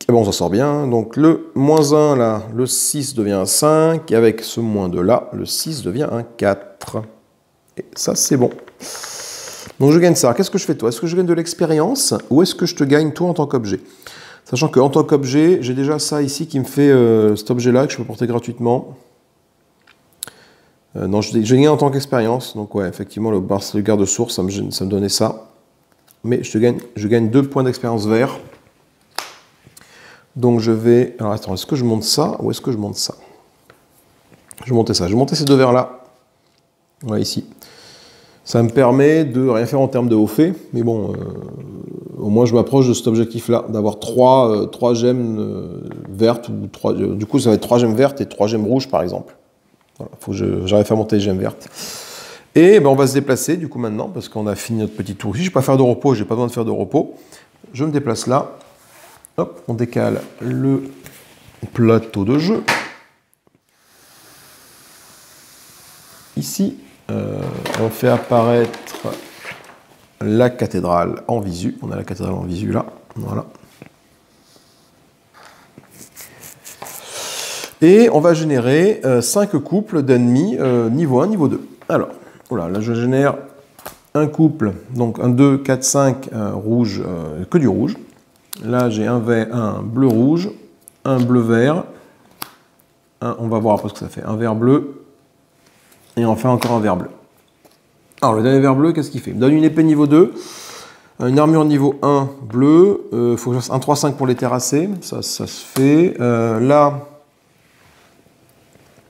bon, on sort bien. Donc le moins 1 là, le 6 devient un 5. Et avec ce moins 2 là, le 6 devient un 4. Et ça, c'est bon. Donc je gagne ça. Qu'est-ce que je fais toi? Est-ce que je gagne de l'expérience ou est-ce que je te gagne toi en tant qu'objet? Sachant qu'en tant qu'objet, j'ai déjà ça ici qui me fait euh, cet objet-là que je peux porter gratuitement. Euh, non, je, gagné en tant qu'expérience. Donc ouais, effectivement, le, le garde-source, ça me, ça me donnait ça. Mais je, te gagne, je gagne deux points d'expérience vert. Donc je vais... Alors attends, est-ce que je monte ça ou est-ce que je monte ça? Je vais monter ça. Je vais monter ces deux verres-là. Voilà, ici. Ça me permet de rien faire en termes de haut fait, mais bon, euh, au moins je m'approche de cet objectif-là, d'avoir trois, euh, trois gemmes euh, vertes, ou trois, du coup ça va être trois gemmes vertes et trois gemmes rouges par exemple. Voilà, faut que j'arrive à monter les gemmes vertes. Et ben, on va se déplacer du coup maintenant, parce qu'on a fini notre petit tour ici. Je ne vais pas faire de repos, j'ai pas besoin de faire de repos. Je me déplace là, On décale le plateau de jeu. Ici, euh, on fait apparaître la cathédrale en visu. On a la cathédrale en visu là. Voilà. Et on va générer 5 euh, couples d'ennemis euh, niveau 1, niveau 2. Alors, voilà, là je génère un couple, donc un 2, 4, 5 rouge, que du rouge. Là, j'ai un, un bleu-rouge, un bleu-vert. On va voir après ce que ça fait. Un vert bleu. Et enfin encore un vert bleu. Alors, le dernier vert bleu, qu'est-ce qu'il fait? Il me donne une épée niveau 2. Une armure niveau 1 bleu. Il euh, faut que je fasse un 3-5 pour les terrasser. Ça, ça se fait. Euh, là,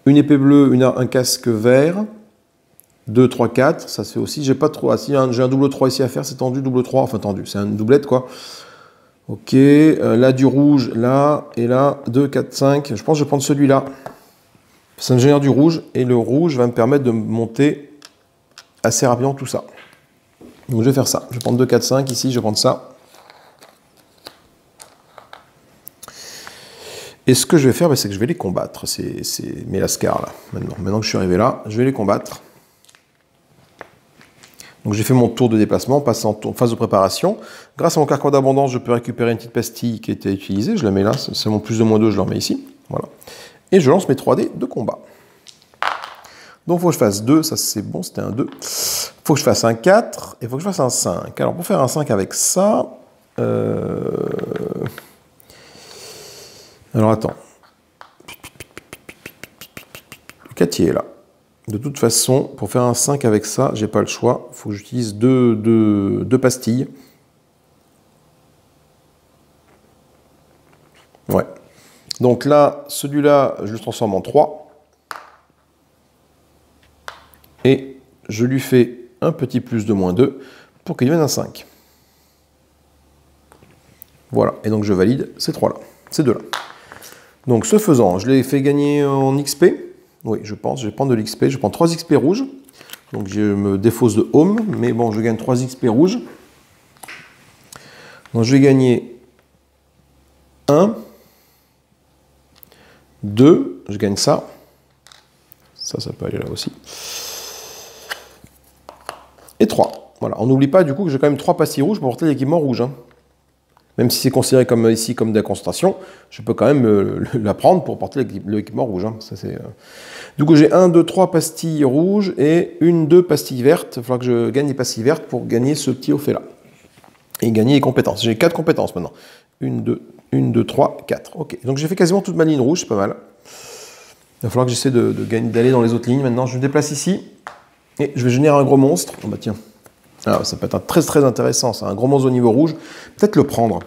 une épée bleue, un casque vert. 2, 3, 4. Ça se fait aussi. J'ai pas trop. Ah, si, j'ai un double 3 ici à faire. C'est tendu, double 3. Enfin, tendu. C'est une doublette, quoi. Ok, euh, là du rouge, là, et là, 2, 4, 5. Je pense que je vais prendre celui-là. Ça me génère du rouge, et le rouge va me permettre de monter assez rapidement tout ça. Donc je vais faire ça. Je vais prendre 2, 4, 5 ici, je vais prendre ça. Et ce que je vais faire, bah, c'est que je vais les combattre, ces, ces mes lascars là, maintenant. Maintenant que je suis arrivé là, je vais les combattre. Donc j'ai fait mon tour de déplacement, passe en phase de préparation. Grâce à mon carquois d'abondance, je peux récupérer une petite pastille qui était utilisée. Je la mets là, c'est mon plus de moins 2, je la remets ici. Voilà. Et je lance mes 3D de combat. Donc il faut que je fasse 2, ça c'est bon, c'était un 2. Il faut que je fasse un 4 et il faut que je fasse un 5. Alors pour faire un 5 avec ça... Euh... Alors attends. Le 4 est là. De toute façon, pour faire un 5 avec ça, j'ai pas le choix. Il faut que j'utilise deux, deux, pastilles. Ouais. Donc là, celui-là, je le transforme en 3. Et je lui fais un petit plus de moins 2 pour qu'il devienne un 5. Voilà. Et donc je valide ces trois-là, ces deux-là. Donc ce faisant, je l'ai fait gagner en XP. Oui, je pense, je vais prendre de l'XP. Je prends 3 XP rouges. Donc je me défausse de home, mais bon, je gagne 3 XP rouges. Donc je vais gagner 1, 2, je gagne ça. Ça, ça peut aller là aussi. Et 3. Voilà, on n'oublie pas du coup que j'ai quand même 3 pastilles rouges pour porter l'équipement rouge. Hein. Même si c'est considéré comme ici comme de la concentration, je peux quand même euh, la prendre pour porter l'équipement rouge. Hein. Ça, euh. Du coup, j'ai 1, 2, 3 pastilles rouges et une, deux pastilles vertes. Il faudra que je gagne des pastilles vertes pour gagner ce petit fait là. Et gagner les compétences. J'ai 4 compétences maintenant. 1, 2, 1, 2, 3, 4. Ok. Donc j'ai fait quasiment toute ma ligne rouge, c'est pas mal. Il va falloir que j'essaie d'aller dans les autres lignes. Maintenant, je me déplace ici. Et je vais générer un gros monstre. Oh bah tiens, ah, ça peut être très très intéressant, c'est un gros monstre au niveau rouge. Peut-être le prendre.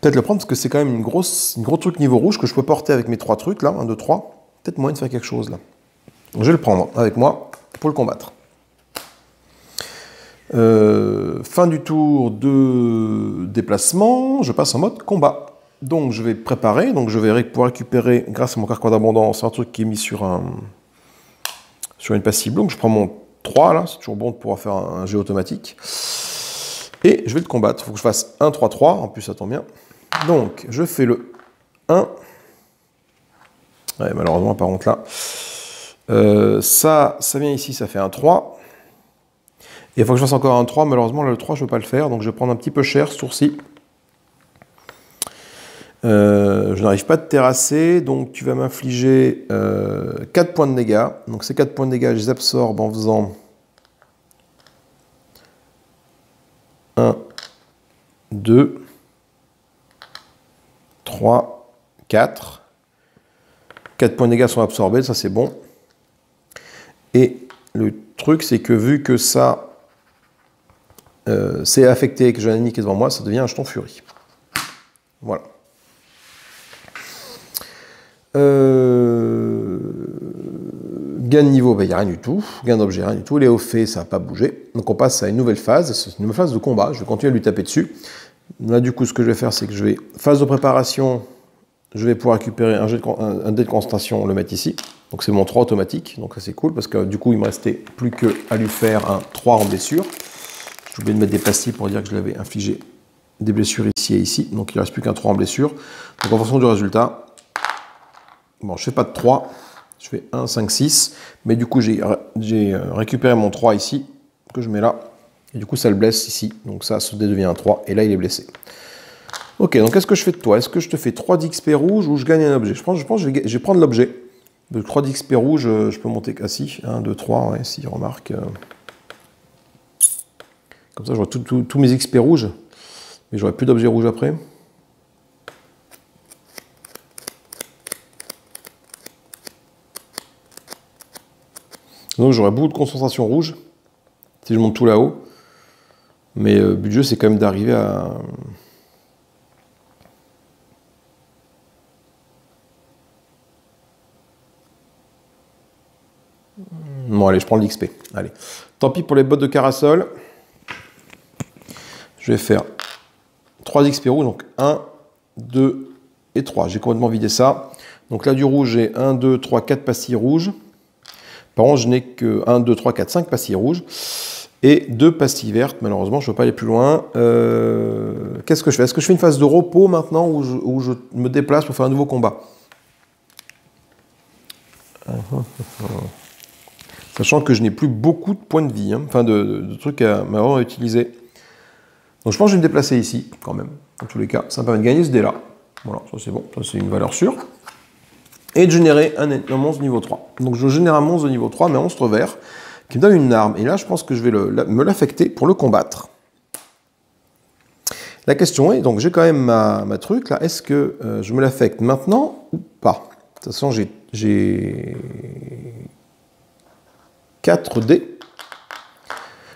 Peut-être le prendre parce que c'est quand même une grosse, une gros truc niveau rouge que je peux porter avec mes trois trucs là, 1, 2, 3. Peut-être moyen de faire quelque chose là. je vais le prendre avec moi pour le combattre. Euh, fin du tour de déplacement, je passe en mode combat. Donc je vais préparer, donc je vais pouvoir récupérer grâce à mon carquois d'abondance un truc qui est mis sur, un, sur une passive. Donc je prends mon 3 là, c'est toujours bon de pouvoir faire un, jeu automatique. Et je vais le combattre, il faut que je fasse 1, 3, 3, en plus ça tombe bien. Donc je fais le 1. Ouais, malheureusement par contre là. Euh, ça, ça vient ici, ça fait un 3. Et il faut que je fasse encore un 3, malheureusement là le 3 je ne peux pas le faire, donc je vais prendre un petit peu cher ce tour-ci. Euh, je n'arrive pas à te terrasser, donc tu vas m'infliger 4 euh, points de dégâts. Donc ces 4 points de dégâts, je les absorbe en faisant 1, 2, 3, 4. 4 points de dégâts sont absorbés, ça c'est bon. Et le truc, c'est que vu que ça euh, c'est affecté et que j'ai un ennemi qui est devant moi, ça devient un jeton furie. Voilà. Euh, gain de niveau, ben, il n'y a rien du tout. Gain d'objet, rien du tout. Les hauts faits, ça n'a pas bougé. Donc on passe à une nouvelle phase. C'est une nouvelle phase de combat. Je vais continuer à lui taper dessus. Là, du coup, ce que je vais faire, c'est que je vais, phase de préparation, je vais pouvoir récupérer un, jet de, dé de concentration, le mettre ici. Donc c'est mon 3 automatique. Donc ça, c'est cool parce que du coup, il me restait plus qu'à lui faire un 3 en blessure. J'ai oublié de mettre des pastilles pour dire que je l'avais infligé des blessures ici et ici. Donc il ne reste plus qu'un 3 en blessure. Donc en fonction du résultat, Bon, je fais pas de 3, je fais 1, 5, 6, mais du coup j'ai euh, récupéré mon 3 ici, que je mets là, et du coup ça le blesse ici, donc ça, ça devient un 3, et là il est blessé. Ok, donc qu'est-ce que je fais de toi? Est-ce que je te fais 3 d'XP rouge ou je gagne un objet? Je pense, que je vais, prendre l'objet. De 3 d'XP rouge, euh, je peux monter si 1, 2, 3, ouais, si, remarque. Euh. Comme ça, j'aurai tous mes XP rouges, mais j'aurai plus d'objets rouges après. Donc j'aurais beaucoup de concentration rouge si je monte tout là-haut. Mais le euh, but du jeu, c'est quand même d'arriver à... Bon, allez, je prends l'XP. Allez. Tant pis pour les bottes de Carasol. Je vais faire 3 XP rouges, donc 1, 2 et 3. J'ai complètement vidé ça. Donc là, du rouge, j'ai 1, 2, 3, 4 pastilles rouges. Par contre, je n'ai que 1, 2, 3, 4, 5 pastilles rouges. Et deux pastilles vertes. Malheureusement, je ne peux pas aller plus loin. Euh, qu'est-ce que je fais? Est-ce que je fais une phase de repos maintenant ou je, me déplace pour faire un nouveau combat? Sachant que je n'ai plus beaucoup de points de vie, hein. enfin de, trucs à, à utiliser. Donc je pense que je vais me déplacer ici, quand même. Dans tous les cas, ça me permet de gagner ce dé-là. Voilà, ça c'est bon, ça c'est une valeur sûre. Et de générer un, monstre niveau 3. Donc je génère un monstre de niveau 3, mais un monstre vert, qui me donne une arme. Et là, je pense que je vais me l'affecter pour le combattre. La question est, donc j'ai quand même ma, truc là, est-ce que euh, je me l'affecte maintenant ou pas? De toute façon, j'ai 4 dés.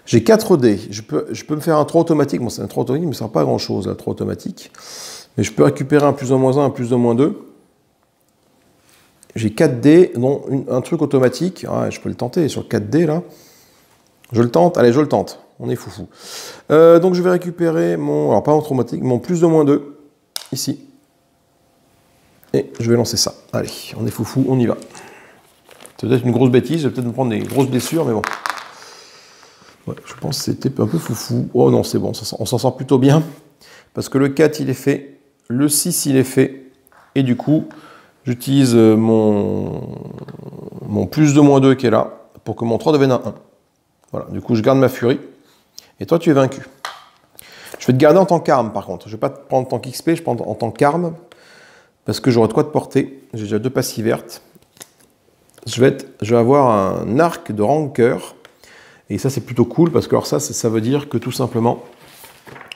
J'ai 4 dés. Je peux, je peux me faire un 3 automatique. Bon, c'est un 3 automatique, mais ça ne sert pas à grand chose, un 3 automatique. Mais je peux récupérer un plus ou moins 1, un plus ou moins 2. J'ai 4 dés, dont un truc automatique. Ah, je peux le tenter sur 4 dés là. Je le tente, allez, je le tente. On est foufou. Euh, donc je vais récupérer mon, alors pas en automatique, mon plus de moins 2, ici. Et je vais lancer ça. Allez, on est foufou, on y va. C'est peut-être une grosse bêtise, je vais peut-être me prendre des grosses blessures, mais bon. je pense que c'était un peu foufou. Oh non, c'est bon, on s'en sort plutôt bien. Parce que le 4, il est fait. Le 6, il est fait. Et du coup, j'utilise euh, mon, plus de moins 2 qui est là pour que mon 3 devienne un 1. Voilà, du coup, je garde ma furie. Et toi, tu es vaincu. Je vais te garder en tant qu'arme, par contre. Je ne vais pas te prendre en tant qu'XP, je prends en tant qu'arme. Parce que j'aurai de quoi te porter. J'ai déjà deux passives vertes je vais, je vais avoir un arc de rancœur. Et ça, c'est plutôt cool parce que alors ça, ça veut dire que tout simplement,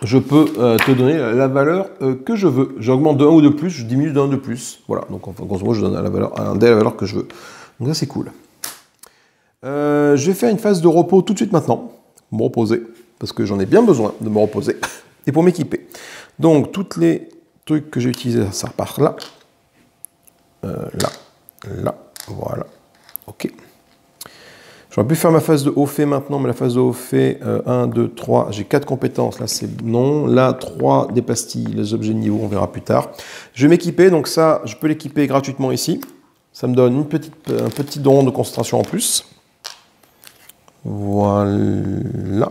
je peux euh, te donner la valeur euh, que je veux. J'augmente de 1 ou de plus, je diminue d'un de plus. Voilà, donc en grosso modo, je donne la valeur, un dé la valeur que je veux. Donc ça, c'est cool. Euh, je vais faire une phase de repos tout de suite maintenant, me reposer, parce que j'en ai bien besoin de me reposer, et pour m'équiper. Donc, tous les trucs que j'ai utilisés, ça part là, là, là, voilà, Ok. J'aurais pu faire ma phase de haut fait maintenant, mais la phase de haut fait, 1, 2, 3, j'ai 4 compétences, là c'est non. Là, 3 des pastilles, les objets de niveau, on verra plus tard. Je vais m'équiper, donc ça, je peux l'équiper gratuitement ici. Ça me donne petite, un petit don de concentration en plus. Voilà.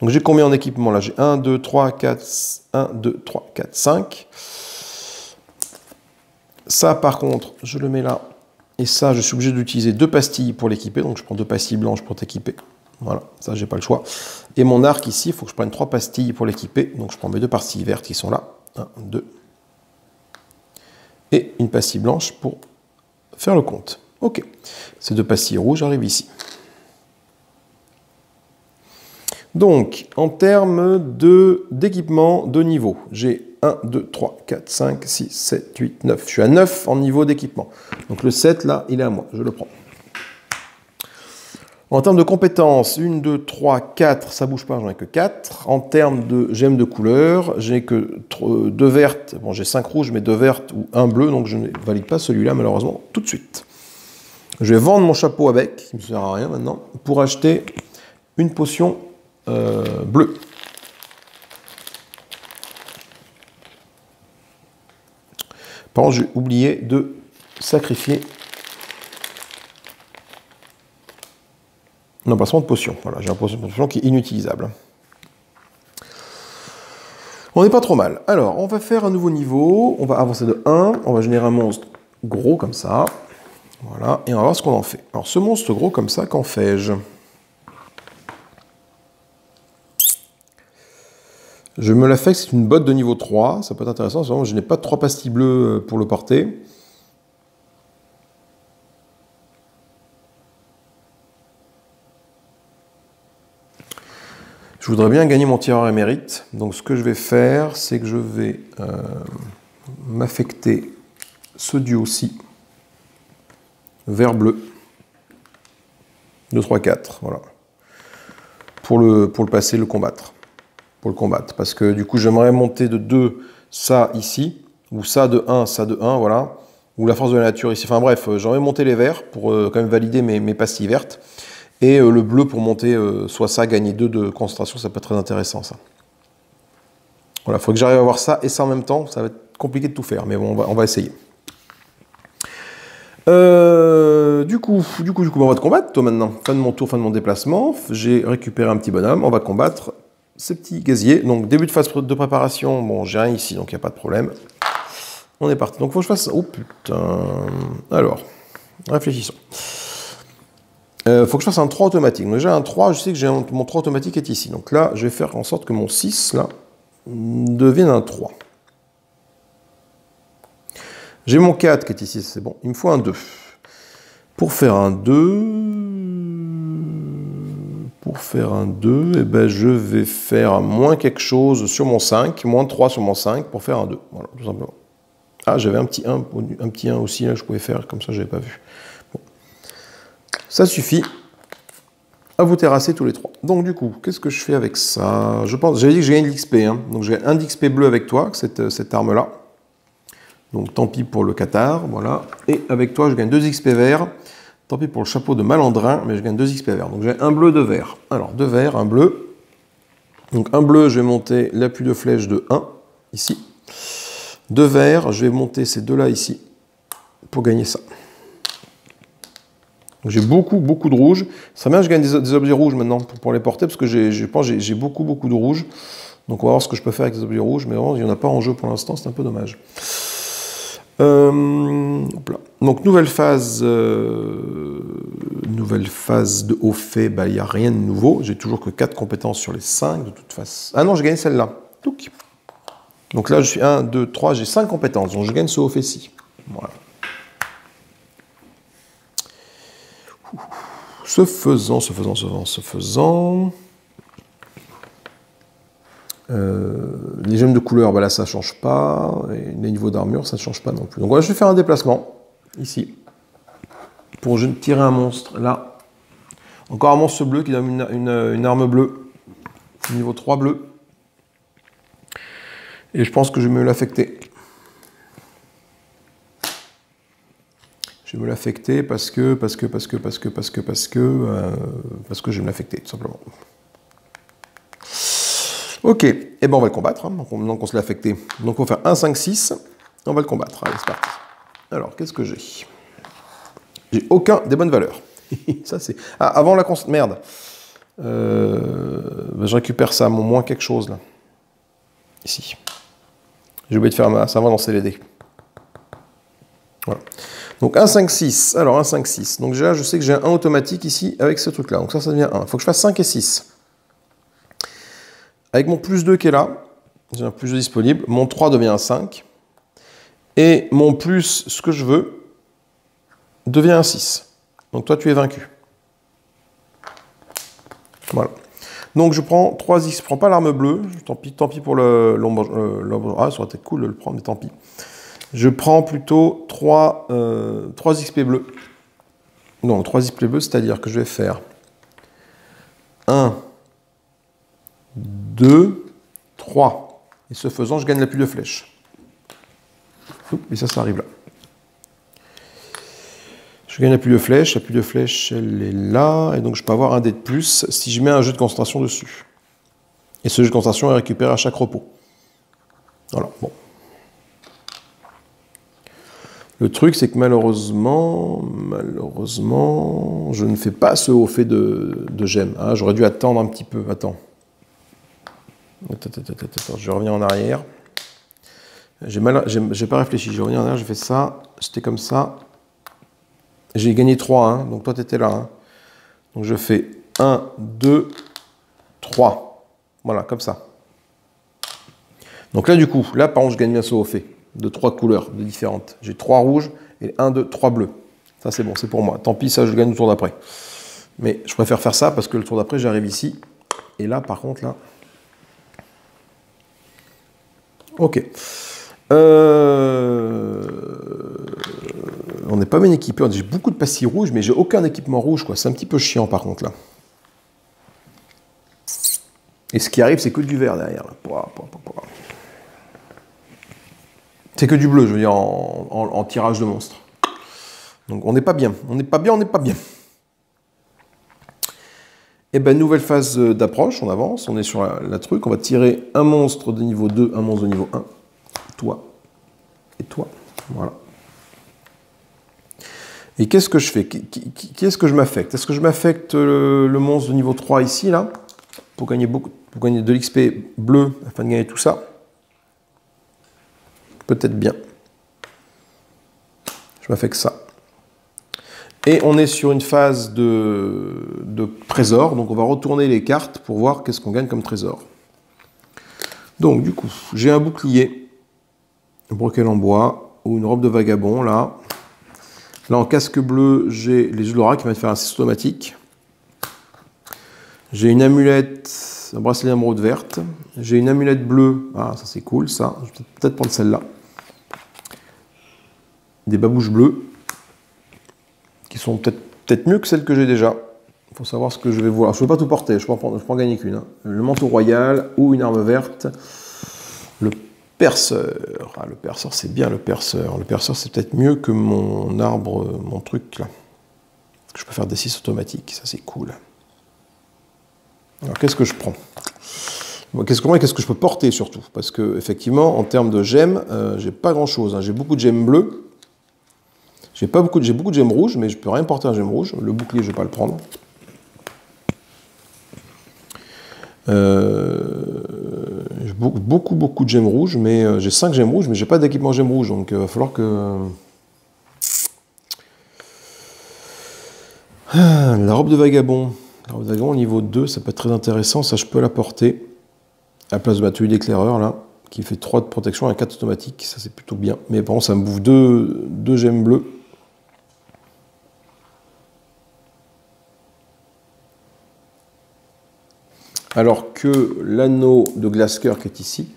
Donc j'ai combien en équipement là? J'ai 1, 2, 3, 4, 1, 2, 3, 4, 5. Ça par contre, je le mets là et ça, je suis obligé d'utiliser deux pastilles pour l'équiper. Donc je prends deux pastilles blanches pour t'équiper. Voilà, ça, j'ai pas le choix. Et mon arc ici, il faut que je prenne trois pastilles pour l'équiper. Donc je prends mes deux pastilles vertes qui sont là. Un, deux. Et une pastille blanche pour faire le compte. Ok. Ces deux pastilles rouges arrivent ici. Donc, en termes d'équipement de niveau, j'ai 1, 2, 3, 4, 5, 6, 7, 8, 9. Je suis à 9 en niveau d'équipement. Donc le 7, là, il est à moi. Je le prends. En termes de compétences, 1, 2, 3, 4, ça bouge pas, j'en ai que 4. En termes de gemmes de couleur, j'ai que 2 vertes, bon j'ai 5 rouges, mais 2 vertes ou 1 bleu, donc je ne valide pas celui-là malheureusement tout de suite. Je vais vendre mon chapeau avec, qui ne me sert à rien maintenant, pour acheter une potion euh, bleue. Par contre, j'ai oublié de sacrifier. Non, pas de potion. Voilà, j'ai un potion qui est inutilisable. On n'est pas trop mal. Alors, on va faire un nouveau niveau. On va avancer de 1. On va générer un monstre gros comme ça. Voilà. Et on va voir ce qu'on en fait. Alors, ce monstre gros comme ça, qu'en fais-je? Je me la fais, c'est une botte de niveau 3, ça peut être intéressant, je n'ai pas 3 pastilles bleues euh, pour le porter. Je voudrais bien gagner mon tireur émérite, donc ce que je vais faire, c'est que je vais euh, m'affecter ce duo-ci, vert bleu, 2, 3, 4, voilà, pour le, pour le passer, le combattre le combattre. Parce que du coup, j'aimerais monter de 2 ça ici, ou ça de 1, ça de 1, voilà. Ou la force de la nature ici. Enfin bref, euh, j'aimerais monter les verts pour euh, quand même valider mes, mes pastilles vertes. Et euh, le bleu pour monter soit ça, gagner 2 de concentration, ça peut être très intéressant ça. Voilà, il faut que j'arrive à voir ça et ça en même temps. Ça va être compliqué de tout faire, mais bon, on va, on va essayer. Du coup, du coup, du coup, on va te combattre, toi maintenant. Fin de mon tour, fin de mon déplacement. J'ai récupéré un petit bonhomme. On va combattre ces petits gaziers. Donc, début de phase de préparation. Bon, j'ai rien ici, donc il n'y a pas de problème. On est parti. Donc, faut que je fasse. Oh putain. Alors, réfléchissons. Euh, faut que je fasse un 3 automatique. Donc, déjà, un 3, je sais que mon 3 automatique est ici. Donc là, je vais faire en sorte que mon 6, là, devienne un 3. J'ai mon 4 qui est ici, c'est bon. Il me faut un 2. Pour faire un 2, pour faire un 2, eh ben, je vais faire moins quelque chose sur mon 5, moins 3 sur mon 5 pour faire un 2. Voilà, tout simplement. Ah, j'avais un petit 1, un petit 1 aussi, là, je pouvais faire, comme ça, je n'avais pas vu. Ça suffit à vous terrasser tous les trois. Donc du coup, qu'est-ce que je fais avec ça? Je pense, j'avais dit que j'ai de l'XP, hein. donc j'ai un d'XP bleu avec toi, cette, cette arme-là. Donc tant pis pour le Qatar, voilà. Et avec toi, je gagne 2 XP vert. Tant pis pour le chapeau de malandrin, mais je gagne 2 XP vert. Donc j'ai un bleu, 2 vert. Alors, 2 verts, un bleu. Donc un bleu, je vais monter l'appui de flèche de 1, ici. 2 verts, je vais monter ces deux-là ici, pour gagner ça. J'ai beaucoup, beaucoup de rouge. Ça bien, je gagne des, objets rouges maintenant pour, les porter, parce que je pense j'ai beaucoup, beaucoup de rouge. Donc on va voir ce que je peux faire avec les objets rouges, mais vraiment, il n'y en a pas en jeu pour l'instant, c'est un peu dommage. Euh, Donc nouvelle phase, euh, nouvelle phase de haut fait, bah, il n'y a rien de nouveau. J'ai toujours que 4 compétences sur les 5 de toute façon. Ah non, j'ai gagné celle-là. Donc là, je suis 1, 2, 3, j'ai 5 compétences. Donc je gagne ce haut fait-ci. Ce faisant, ce faisant, ce faisant, ce faisant. Euh, les gemmes de couleur, bah là ça change pas. Et les niveaux d'armure, ça ne change pas non plus. Donc je vais faire un déplacement, ici, pour tirer un monstre, là. Encore un monstre bleu qui donne une, arme bleue. Niveau 3 bleu. Et je pense que je vais me l'affecter. Je vais me l'affecter parce que, parce que, parce que, parce que, parce que, parce que, euh, parce que je vais me l'affecter, tout simplement. Ok, et eh ben on va le combattre, hein. donc, on, se l'a affecté. Donc on va faire 1, 5, 6, on va le combattre. Allez, c'est parti. Alors, qu'est-ce que j'ai? J'ai aucun des bonnes valeurs. ça c'est. Ah, avant la constante. Merde. Euh, ben, je récupère ça, mon moins quelque chose là. Ici. J'ai oublié de faire ma. Ça va dans CVD. Voilà. Donc 1, 5, 6. Alors 1, 5, 6. Donc déjà, je sais que j'ai un 1 automatique ici avec ce truc là. Donc ça, ça devient 1. Il faut que je fasse 5 et 6. Avec mon plus 2 qui est là, j'ai un plus 2 disponible, mon 3 devient un 5. Et mon plus, ce que je veux, devient un 6. Donc toi, tu es vaincu. Voilà. Donc je prends 3x, je prends pas l'arme bleue, tant pis, tant pis pour l'ombre. Euh, ah, ça aurait été cool de le prendre, mais tant pis. Je prends plutôt 3, euh, 3 XP bleus. Non, 3 XP bleus, c'est-à-dire que je vais faire 1, 2, 3. Et ce faisant, je gagne la pluie de flèche. Et ça, ça arrive là. Je gagne la pluie de flèche. La pluie de flèche, elle est là. Et donc, je peux avoir un dé de plus si je mets un jeu de concentration dessus. Et ce jeu de concentration est récupéré à chaque repos. Voilà, bon. Le truc, c'est que malheureusement, malheureusement, je ne fais pas ce haut fait de, de gemme. Ah, j'aurais dû attendre un petit peu. Attends. Je reviens en arrière. J'ai mal, pas réfléchi. Je reviens en arrière, j'ai fait ça. C'était comme ça. J'ai gagné 3, hein. donc toi tu étais là. Hein. Donc je fais 1, 2, 3. Voilà, comme ça. Donc là, du coup, là, par contre, je gagne un saut au fait de trois couleurs différentes. J'ai 3 rouges et 1, 2, 3 bleus. Ça, c'est bon, c'est pour moi. Tant pis, ça, je gagne le tour d'après. Mais je préfère faire ça parce que le tour d'après, j'arrive ici. Et là, par contre, là, Ok. Euh, on n'est pas bien équipé. J'ai beaucoup de pastilles rouges, mais j'ai aucun équipement rouge. C'est un petit peu chiant par contre là. Et ce qui arrive, c'est que du vert derrière. C'est que du bleu, je veux dire, en, tirage de monstre. Donc on n'est pas bien. On n'est pas bien, on n'est pas bien. Et eh ben nouvelle phase d'approche, on avance, on est sur la, truc, on va tirer un monstre de niveau 2, un monstre de niveau 1, toi. Et toi, voilà. Et qu'est-ce que je fais? Qu'est-ce que je m'affecte? Est-ce que je m'affecte le, monstre de niveau 3 ici, là, pour gagner, beaucoup, pour gagner de l'XP bleu, afin de gagner tout ça? Peut-être bien. Je m'affecte ça. Et on est sur une phase de, de trésor, donc on va retourner les cartes pour voir qu'est-ce qu'on gagne comme trésor. Donc du coup, j'ai un bouclier, un broquel en bois, ou une robe de vagabond, là. Là, en casque bleu, j'ai les Laura qui va faire un 6 automatique. J'ai une amulette, un bracelet d'émeraude verte. J'ai une amulette bleue. Ah, ça c'est cool, ça. Je vais peut-être prendre celle-là. Des babouches bleues, sont peut-être mieux que celles que j'ai déjà. Il faut savoir ce que je vais voir. Je ne peux pas tout porter, je peux en, je gagner qu'une. Hein. Le manteau royal ou une arme verte. Le perceur. Ah, le perceur, c'est bien le perceur. Le perceur, c'est peut-être mieux que mon arbre, mon truc là. Je peux faire des 6 automatiques, ça c'est cool. Alors qu'est-ce que je prends? Qu'est-ce que, que je peux porter surtout? Parce que effectivement, en termes de gemmes, euh, j'ai pas grand-chose. Hein. J'ai beaucoup de gemmes bleues. J'ai beaucoup, beaucoup de gemmes rouges, mais je peux rien porter en gemmes rouges. Le bouclier, je vais pas le prendre. Euh, j'ai beaucoup, beaucoup, de gemmes rouges, mais euh, j'ai 5 gemmes rouges, mais j'ai pas d'équipement gemmes rouges, donc il va falloir que. Ah, la robe de vagabond. La robe de vagabond niveau 2, ça peut être très intéressant, ça je peux la porter à la place de ma tenue d'éclaireur là, qui fait 3 de protection et 4 automatiques, ça c'est plutôt bien. Mais par contre ça me bouffe 2, 2 gemmes bleues. Alors que l'anneau de Glasker qui est ici,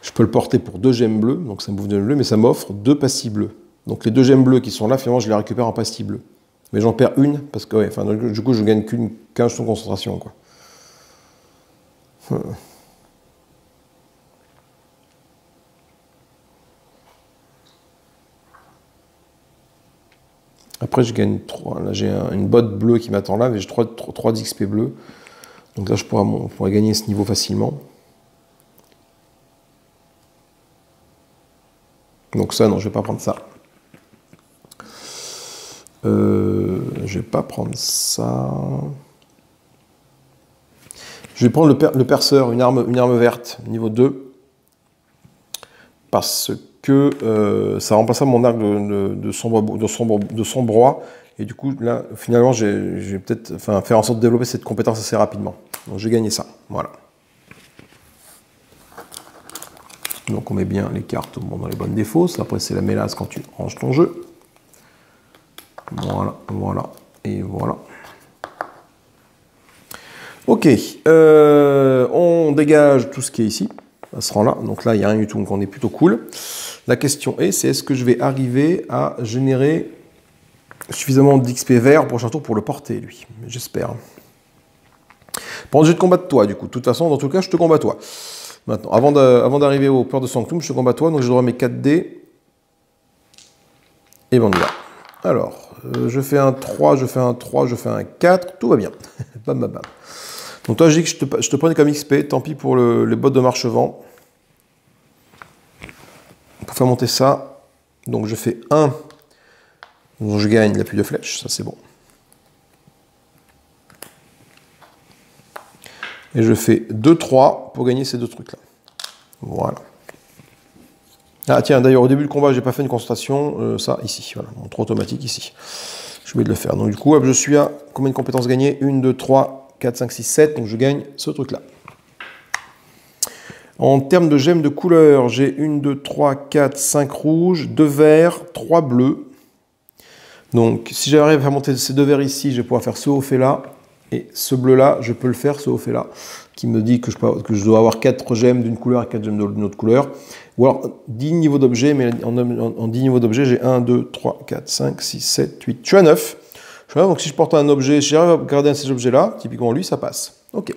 je peux le porter pour deux gemmes bleues, donc ça me bouffe de bleu, mais ça m'offre deux pastilles bleues. Donc les deux gemmes bleues qui sont là, finalement, je les récupère en pastilles bleues. Mais j'en perds une, parce que du coup, je gagne qu'une 15 de concentration. Quoi. Après, je gagne 3. Là, j'ai une botte bleue qui m'attend là, mais j'ai 3, 3, XP bleus. Donc là, je pourrais, gagner ce niveau facilement. Donc ça, non, je ne vais pas prendre ça. Euh, je vais pas prendre ça. Je vais prendre le, perceur, une arme, une arme verte, niveau 2. Parce que euh, ça remplacera mon arc de, de, sombre, de, sombre, de et du coup, là, finalement, je vais peut-être enfin, faire en sorte de développer cette compétence assez rapidement. Donc, j'ai gagné ça. Voilà. Donc, on met bien les cartes dans les bonnes défausses. Après, c'est la mélasse quand tu ranges ton jeu. Voilà, voilà, et voilà. Ok, euh, on dégage tout ce qui est ici, à ce rang-là. Donc là, il n'y a rien du tout, donc on est plutôt cool. La question est, c'est est-ce que je vais arriver à générer suffisamment d'XP vert pour prochain tour pour le porter, lui. J'espère. Pendant je vais te combattre toi, du coup. De toute façon, dans tout cas, je te combats toi. Maintenant, avant d'arriver au port de Sanctum, je te combats toi, donc je dois mes 4D. Et bon, on. Alors, euh, je fais un 3, je fais un 3, je fais un 4, tout va bien. bam, bam, bam. Donc toi, je dis que je te, je prenais comme XP, tant pis pour les bottes de marche-vent. Pour faire monter ça, donc je fais 1 donc je gagne l'appui de flèche, ça c'est bon. Et je fais 2-3 pour gagner ces deux trucs-là. Voilà. Ah tiens, d'ailleurs au début du combat, j'ai pas fait une concentration, euh, ça ici, voilà, mon 3 automatique ici. Je vais de le faire. Donc du coup, je suis à combien de compétences gagnées? 1, 2, 3, 4, 5, 6, 7, donc je gagne ce truc-là. En termes de gemmes de couleur, j'ai 1, 2, 3, 4, 5 rouges, 2 verts, 3 bleus, donc, si j'arrive à faire monter ces deux verts ici, je vais pouvoir faire ce haut fait là. Et ce bleu là, je peux le faire, ce haut fait là, qui me dit que je, dois avoir 4 gemmes d'une couleur et 4 gemmes d'une autre couleur. Ou alors 10 niveaux d'objets, mais en, 10 niveaux d'objets, j'ai 1, 2, 3, 4, 5, 6, 7, 8. Je suis à 9. Je suis à 9 donc si je porte un objet, si j'arrive à garder un de ces objets-là, typiquement lui, ça passe. Ok.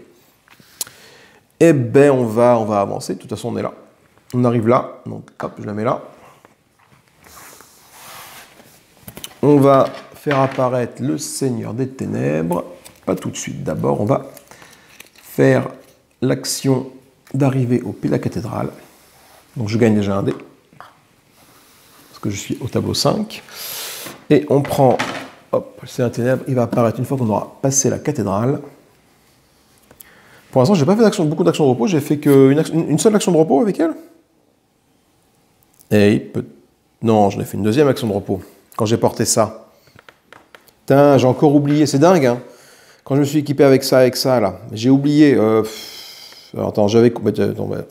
Eh ben, on va, on va avancer. De toute façon, on est là. On arrive là. Donc, hop, je la mets là. On va faire apparaître le Seigneur des Ténèbres. Pas tout de suite. D'abord, on va faire l'action d'arriver au pied de la cathédrale. Donc je gagne déjà un dé. Parce que je suis au tableau 5. Et on prend, hop, c'est un ténèbre, il va apparaître une fois qu'on aura passé la cathédrale. Pour l'instant, j'ai pas fait beaucoup d'actions de repos, j'ai fait qu'une une seule action de repos avec elle. Peut... Non, j'en ai fait une deuxième action de repos, quand j'ai porté ça. Putain, j'ai encore oublié, c'est dingue, hein. Quand je me suis équipé avec ça, avec ça, là, j'ai oublié... Euh... Alors, attends, j'avais...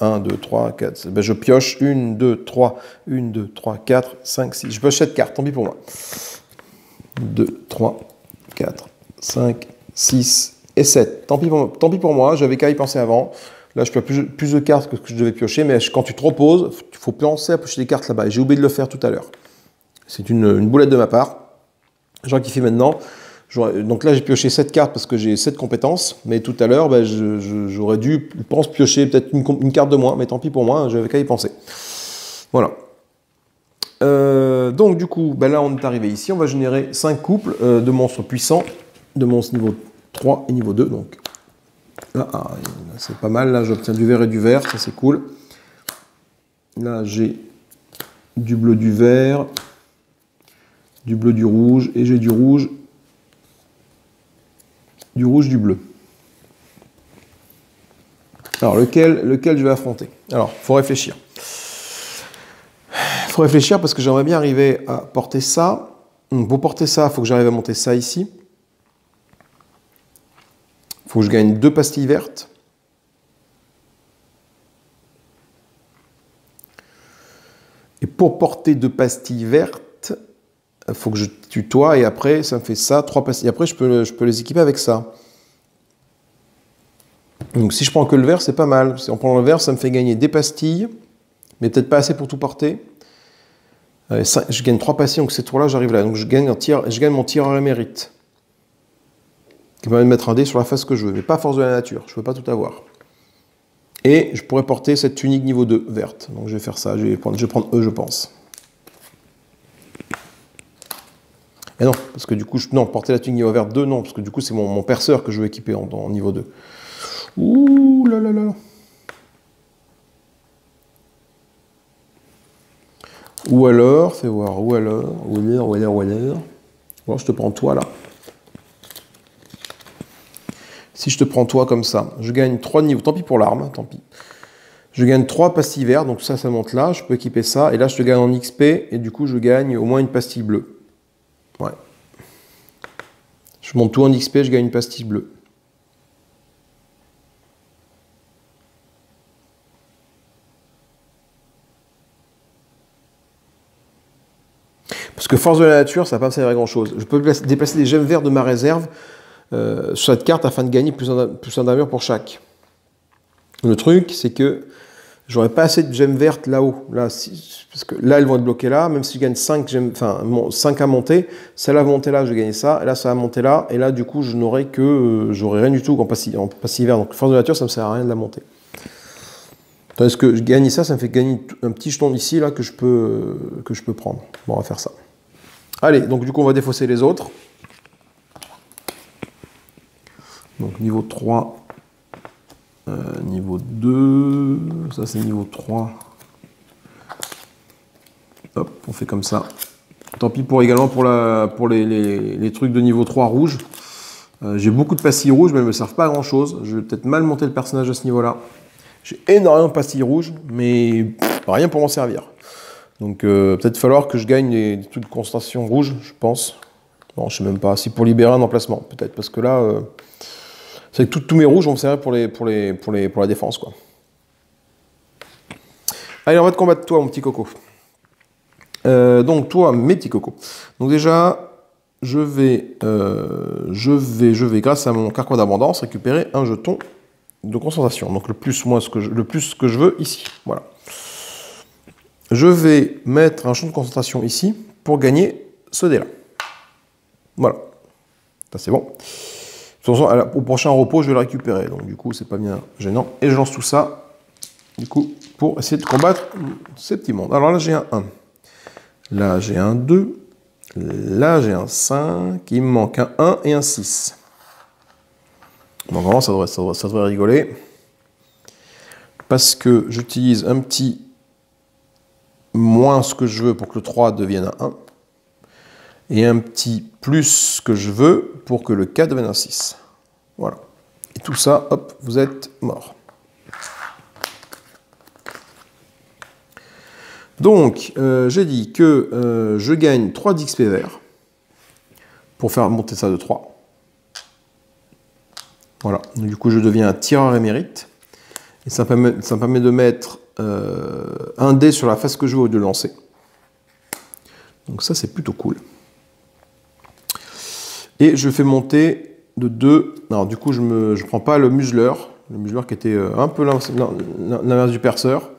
1, 2, 3, 4... Ben, je pioche 1, 2, 3, 1, 2, 3, 4, 5, 6... Je pioche 7 cartes, tant pis pour moi. 2, 3, 4, 5, 6, et 7. Tant pis pour, tant pis pour moi, j'avais qu'à y penser avant. Là, je peux plus, plus de cartes que ce que je devais piocher, mais quand tu te reposes, il faut penser à piocher des cartes là-bas. J'ai oublié de le faire tout à l'heure. C'est une, boulette de ma part. J'en kiffe maintenant. Donc là, j'ai pioché 7 cartes parce que j'ai 7 compétences, mais tout à l'heure, ben, j'aurais dû, je pense, piocher peut-être une, carte de moins, mais tant pis pour moi, j'avais qu'à y penser. Voilà. Euh, donc du coup, ben là, on est arrivé ici, on va générer 5 couples euh, de monstres puissants, de monstres niveau 3 et niveau 2. Donc là, ah, c'est pas mal. Là, j'obtiens du vert et du vert, ça c'est cool. Là, j'ai du bleu, du vert, du bleu, du rouge, et j'ai du rouge, du rouge, du bleu. Alors, lequel, lequel je vais affronter? Alors, faut réfléchir. faut réfléchir parce que j'aimerais bien arriver à porter ça. Pour porter ça, il faut que j'arrive à monter ça ici faut que je gagne deux pastilles vertes. Et pour porter deux pastilles vertes, il faut que je tutoie et après ça me fait ça, trois pastilles. Après je peux, je peux les équiper avec ça. Donc si je prends que le vert, c'est pas mal. Si on prend le vert, ça me fait gagner des pastilles, mais peut-être pas assez pour tout porter. je gagne trois pastilles, donc ces tours-là, j'arrive là. Donc je gagne, un tir, je gagne mon tir à mérite qui permet de mettre un dé sur la face que je veux, mais pas force de la nature, je ne peux pas tout avoir. Et je pourrais porter cette tunique niveau 2 verte. Donc je vais faire ça, je vais prendre, je vais prendre E, je pense. Et non, parce que du coup, je, non, porter la tunique niveau verte 2, non, parce que du coup, c'est mon, perceur que je veux équiper en, niveau 2. Ouh là là là là. Ou alors, fais voir, ou alors, ou alors, ou alors, ou alors. Bon, je te prends toi là. Si je te prends toi comme ça, je gagne 3 niveaux. Tant pis pour l'arme, tant pis. Je gagne 3 pastilles vertes, donc ça, ça monte là. Je peux équiper ça. Et là, je te gagne en XP. Et du coup, je gagne au moins une pastille bleue. Ouais. Je monte tout en XP, je gagne une pastille bleue. Parce que force de la nature, ça va pas me servir à grand chose. Je peux déplacer des gemmes verts de ma réserve euh, sur cette carte afin de gagner plus un d'armure pour chaque. Le truc, c'est que j'aurais pas assez de gemmes vertes là-haut. Là, parce que là, elles vont être bloquées là. Même si je gagne 5, gemmes, enfin, 5 à monter, celle-là va monter là, je vais gagner ça. Et là, ça va monter là. Et là, du coup, je n'aurai que. Euh, j'aurai rien du tout en passive, en. Donc, force de nature, ça me sert à rien de la monter. Tandis que je gagne ça, ça me fait gagner un petit jeton ici, là, que je peux, que je peux prendre. Bon, on va faire ça. Allez, donc du coup, on va défausser les autres. Donc niveau 3, euh, niveau 2, ça c'est niveau 3. Hop, on fait comme ça. Tant pis pour également pour, la, pour les, trucs de niveau 3 rouge. Euh, j'ai beaucoup de pastilles rouges, mais elles ne me servent pas à grand chose. Je vais peut-être mal monter le personnage à ce niveau-là. J'ai énormément de pastilles rouges, mais rien pour m'en servir. Donc euh, peut-être falloir que je gagne des, trucs de concentration rouge, je pense. Bon, je sais même pas. Si pour libérer un emplacement, peut-être. Parce que là, c'est que tous mes rouges servir pour, les, pour, pour, la défense. Allez, on va te combattre toi, mon petit coco. Euh, donc toi, mes petits cocos. Donc déjà, je vais, euh, je vais, grâce à mon carquois d'abondance, récupérer un jeton de concentration. Donc le plus, moi, que je, le plus que je veux ici. Voilà. Je vais mettre un jeton de concentration ici pour gagner ce dé-là. Voilà. Ça c'est bon au prochain repos, je vais le récupérer. Donc, du coup, c'est pas bien gênant. Et je lance tout ça, du coup, pour essayer de combattre ces petits mondes. Alors là, j'ai un 1. Là, j'ai un 2. Là, j'ai un 5. Il me manque un 1 et un 6. Bon, vraiment, ça devrait rigoler. Parce que j'utilise un petit moins ce que je veux pour que le 3 devienne un 1. Et un petit plus que je veux pour que le 4 devienne un 6. Voilà. Et tout ça, hop, vous êtes mort. Donc, euh, j'ai dit que euh, je gagne 3 d'XP vert pour faire monter ça de 3. Voilà, du coup je deviens un tireur émérite. Et ça me permet, de mettre euh, un dé sur la face que je veux de lancer. Donc ça c'est plutôt cool. Et je fais monter de 2. Alors du coup je ne prends pas le museleur. Le museleur qui était euh, un peu l'inverse du perceur.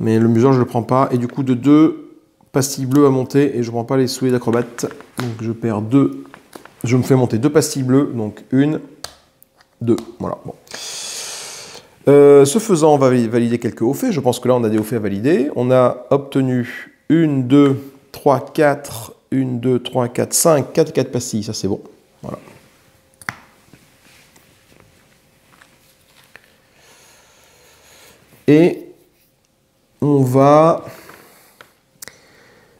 Mais le museleur je ne le prends pas. Et du coup de 2 pastilles bleues à monter et je ne prends pas les souhaits d'acrobate. Donc je perds 2. Je me fais monter deux pastilles bleues. Donc une, deux. Voilà. Euh, ce faisant, on va valider quelques hauts faits. Je pense que là, on a des hauts faits à valider. On a obtenu 1, 2, 3, 4, 1, 2, 3, 4, 5, 4, 4 pastilles. Ça, c'est bon. Voilà. Et on va...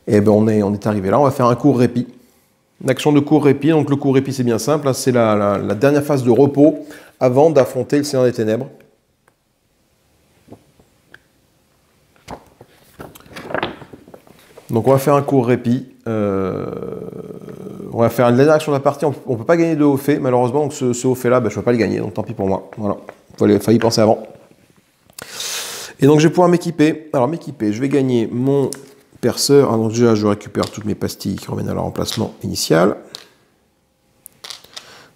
Eh ben, on est, on est arrivé là. On va faire un court répit. Une action de court répit. Donc, le court répit, c'est bien simple. Hein. C'est la dernière phase de repos avant d'affronter le Seigneur des Ténèbres. Donc on va faire un court répit. Euh, on va faire une dernière action de la partie. On ne peut pas gagner de haut fait, malheureusement. Donc ce, haut fait là, ben, je ne vais pas le gagner. Donc tant pis pour moi. Voilà. Il fallait y penser avant. Et donc je vais pouvoir m'équiper. Alors m'équiper, je vais gagner mon perceur. Alors déjà, je récupère toutes mes pastilles qui reviennent à leur emplacement initial.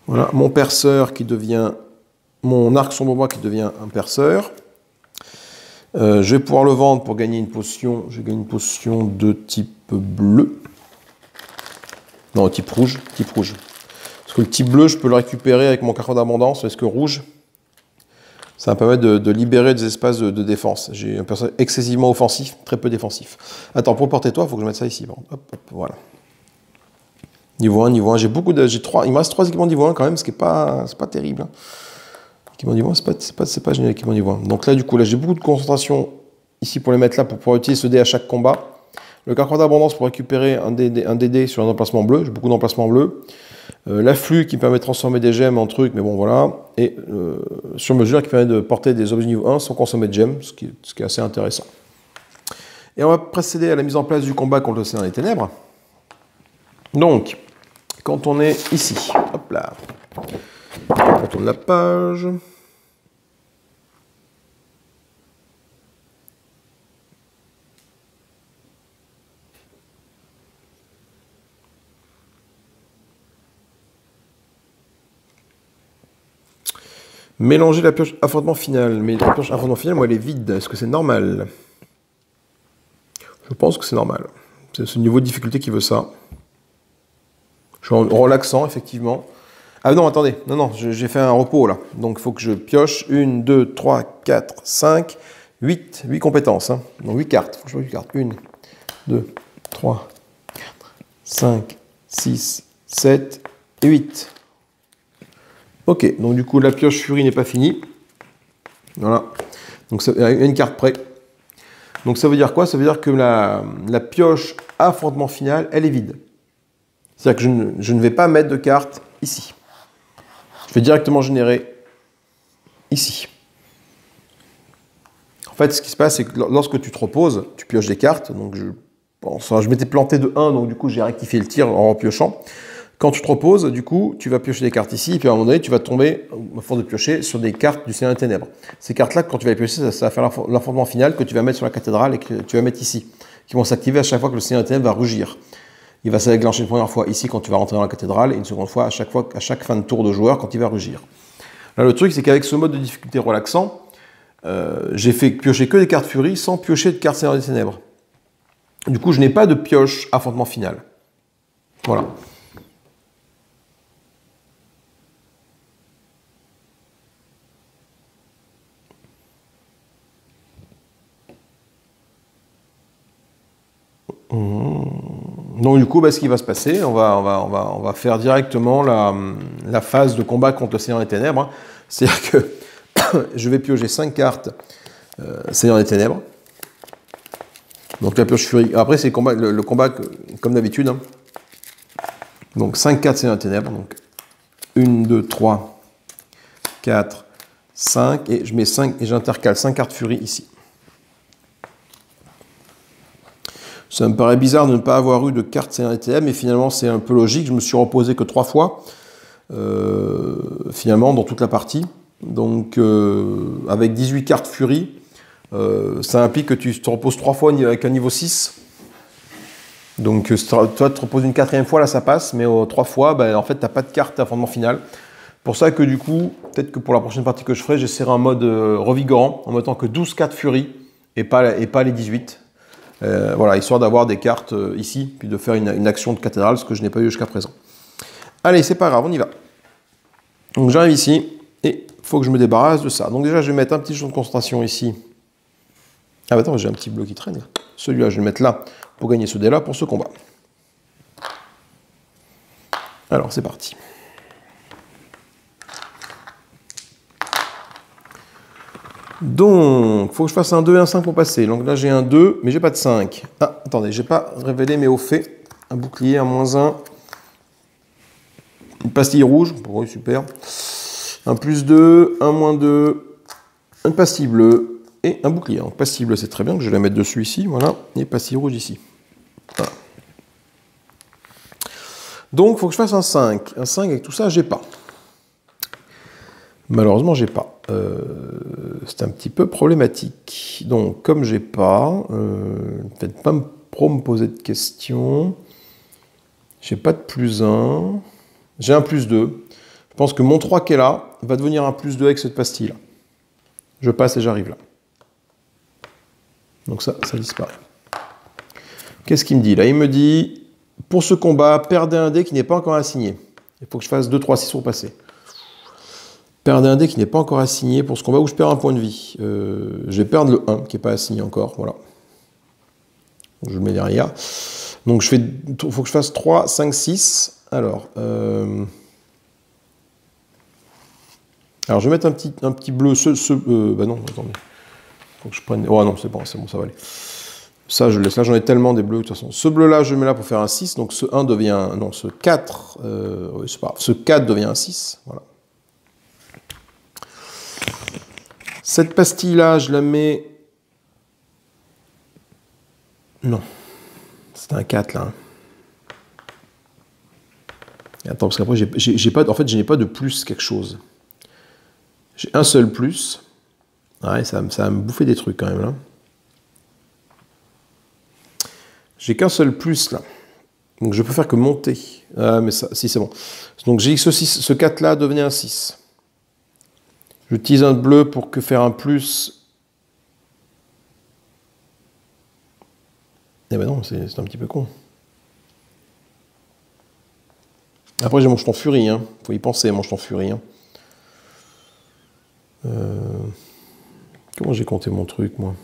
Voilà, mon perceur qui devient mon arc sombre bois qui devient un perceur. Euh, je vais pouvoir le vendre pour gagner une potion. Je vais une potion de type bleu. Non, type rouge. Type rouge. Parce que le type bleu, je peux le récupérer avec mon carreau d'abondance. Est-ce que rouge, ça me permettre de, libérer des espaces de, défense. J'ai un personnage excessivement offensif, très peu défensif. Attends, pour porter toi, il faut que je mette ça ici. voilà. Niveau 1, niveau 1. J'ai beaucoup. J'ai 3. Il me reste 3 équipements niveau 1 quand même, ce qui n'est pas, pas terrible. Hein. Niveau 1, c'est pas, pas, pas génial niveau 1. Donc là, du coup, là, j'ai beaucoup de concentration ici pour les mettre là, pour pouvoir utiliser ce dé à chaque combat. Le carquois d'abondance pour récupérer un DD, un sur un emplacement bleu. J'ai beaucoup d'emplacements bleus. Euh, L'afflux qui permet de transformer des gemmes en trucs, mais bon voilà. Et euh, sur mesure qui permet de porter des objets niveau 1 sans consommer de gemmes, ce qui, ce qui, est assez intéressant. Et on va procéder à la mise en place du combat contre l'océan des ténèbres. Donc, quand on est ici, hop là, on tourne la page. Mélanger la pioche affrontement final. Mais la pioche affrontement final, moi, elle est vide. Est-ce que c'est normal? Je pense que c'est normal. C'est ce niveau de difficulté qui veut ça. Je suis en relaxant, effectivement. Ah non, attendez. Non, non, j'ai fait un repos, là. Donc, il faut que je pioche 1, 2, 3, 4, 5, 8. 8 compétences. Hein. Donc, 8 cartes. Faut que je 8 cartes. 1, 2, 3, 4, 5, 6, 7 et 8. Ok, donc du coup, la pioche furie n'est pas finie. Voilà. Donc, il y a une carte près. Donc, ça veut dire quoi? Ça veut dire que la, pioche affrontement final, elle est vide. C'est-à-dire que je ne, je ne vais pas mettre de carte ici. Je vais directement générer ici. En fait, ce qui se passe, c'est que lorsque tu te reposes, tu pioches des cartes. Donc, je, je m'étais planté de 1, donc du coup, j'ai rectifié le tir en repiochant. Quand tu te reposes, du coup, tu vas piocher des cartes ici, et puis à un moment donné, tu vas tomber, à force de piocher, sur des cartes du Seigneur des Ténèbres. Ces cartes-là, quand tu vas les piocher, ça, va faire l'affrontement final que tu vas mettre sur la cathédrale et que tu vas mettre ici, qui vont s'activer à chaque fois que le Seigneur des Ténèbres va rugir. Il va s'enclencher une première fois ici quand tu vas rentrer dans la cathédrale, et une seconde fois à chaque, fois, chaque fin de tour de joueur quand il va rugir. Là, le truc, c'est qu'avec ce mode de difficulté relaxant, euh, j'ai fait piocher que des cartes furie sans piocher de cartes Seigneur des Ténèbres. Du coup, je n'ai pas de pioche affrontement final. Voilà. Donc du coup, bah, ce qui va se passer, on va, faire directement la, phase de combat contre le Seigneur des Ténèbres. C'est-à-dire que je vais piocher 5 cartes euh, Seigneur des Ténèbres. Donc la purge furie. Après, c'est le combat, comme d'habitude. Hein. Donc 5, 4, c'est un ténèbre. Donc 1, 2, 3, 4, 5. Et je mets 5 et j'intercale 5 cartes furie ici. Ça me paraît bizarre de ne pas avoir eu de carte CNTM, mais finalement c'est un peu logique. Je me suis reposé que 3 fois, euh, finalement, dans toute la partie. Donc euh, avec 18 cartes furie, euh, ça implique que tu te reposes 3 fois avec un niveau 6. Donc toi, tu te reposes une quatrième fois, là ça passe, mais trois fois, ben, en fait, tu n'as pas de carte d'affrontement final. Pour ça que du coup, peut-être que pour la prochaine partie que je ferai, j'essaierai un mode revigorant, en mettant que 12 cartes furie et pas, et pas les 18. Euh, voilà, histoire d'avoir des cartes euh, ici, puis de faire une, action de cathédrale, ce que je n'ai pas eu jusqu'à présent. Allez, c'est pas grave, on y va. Donc j'arrive ici, et il faut que je me débarrasse de ça. Donc déjà, je vais mettre un petit champ de concentration ici. Ah bah attends, j'ai un petit bleu qui traîne. Celui-là, je vais le mettre là, pour gagner ce dé-là, pour ce combat. Alors, c'est parti. Donc, il faut que je fasse un 2 et un 5 pour passer. Donc là, j'ai un 2, mais j'ai pas de 5. Ah, attendez, j'ai pas révélé mes hauts faits. Un bouclier, un moins 1. Une pastille rouge. oui, super. Un plus 2, un moins 2. Une pastille bleue et un bouclier. Donc, pastille bleue, c'est très bien, que je vais la mettre dessus ici. Voilà. Et pastille rouge ici. Voilà. Donc, il faut que je fasse un 5. Un 5 avec tout ça, j'ai pas. Malheureusement, j'ai pas. Euh, c'est un petit peu problématique. Donc, comme j'ai pas, faites pas trop me poser de questions. J'ai pas de plus 1. J'ai un plus 2. Je pense que mon 3 qui est là va devenir un plus 2 avec cette pastille-là. Je passe et j'arrive là. Donc ça, ça disparaît. Qu'est-ce qu'il me dit là? Il me dit, pour ce combat, perdez un dé qui n'est pas encore assigné. Il faut que je fasse 2, 3, 6 pour passer. Perdre un dé qui n'est pas encore assigné pour ce combat où je perds un point de vie. Euh, je vais perdre le 1 qui n'est pas assigné encore. Voilà. je le mets derrière. Donc je il faut que je fasse 3, 5, 6. Alors, euh, alors je vais mettre un petit, un petit bleu. Ce, ce euh, bah non, attendez. Faut que je prenne. Oh non, c'est bon, c'est bon, ça va aller. Ça, je laisse. Là, j'en ai tellement des bleus, de toute façon. Ce bleu-là, je mets là pour faire un 6. Donc, ce 1 devient. Non, ce 4. oui, c'est pas grave. Ce 4 devient un 6. Voilà. Cette pastille-là, je la mets... Non. C'est un 4, là. Attends, parce qu'après, j'ai pas... En fait, je n'ai pas de plus quelque chose. J'ai un seul plus. Ouais, ça, ça va me bouffer des trucs, quand même, là. J'ai qu'un seul plus, là. Donc, je peux faire que monter. Ah, mais ça... Si, c'est bon. Donc, j'ai ce, ce 4-là devenait un 6. J'utilise un bleu pour que faire un plus. Eh ben non, c'est un petit peu con. Après, j'ai mon jeton furie, hein. Faut y penser, mon jeton furie. Hein. Euh, comment j'ai compté mon truc, moi?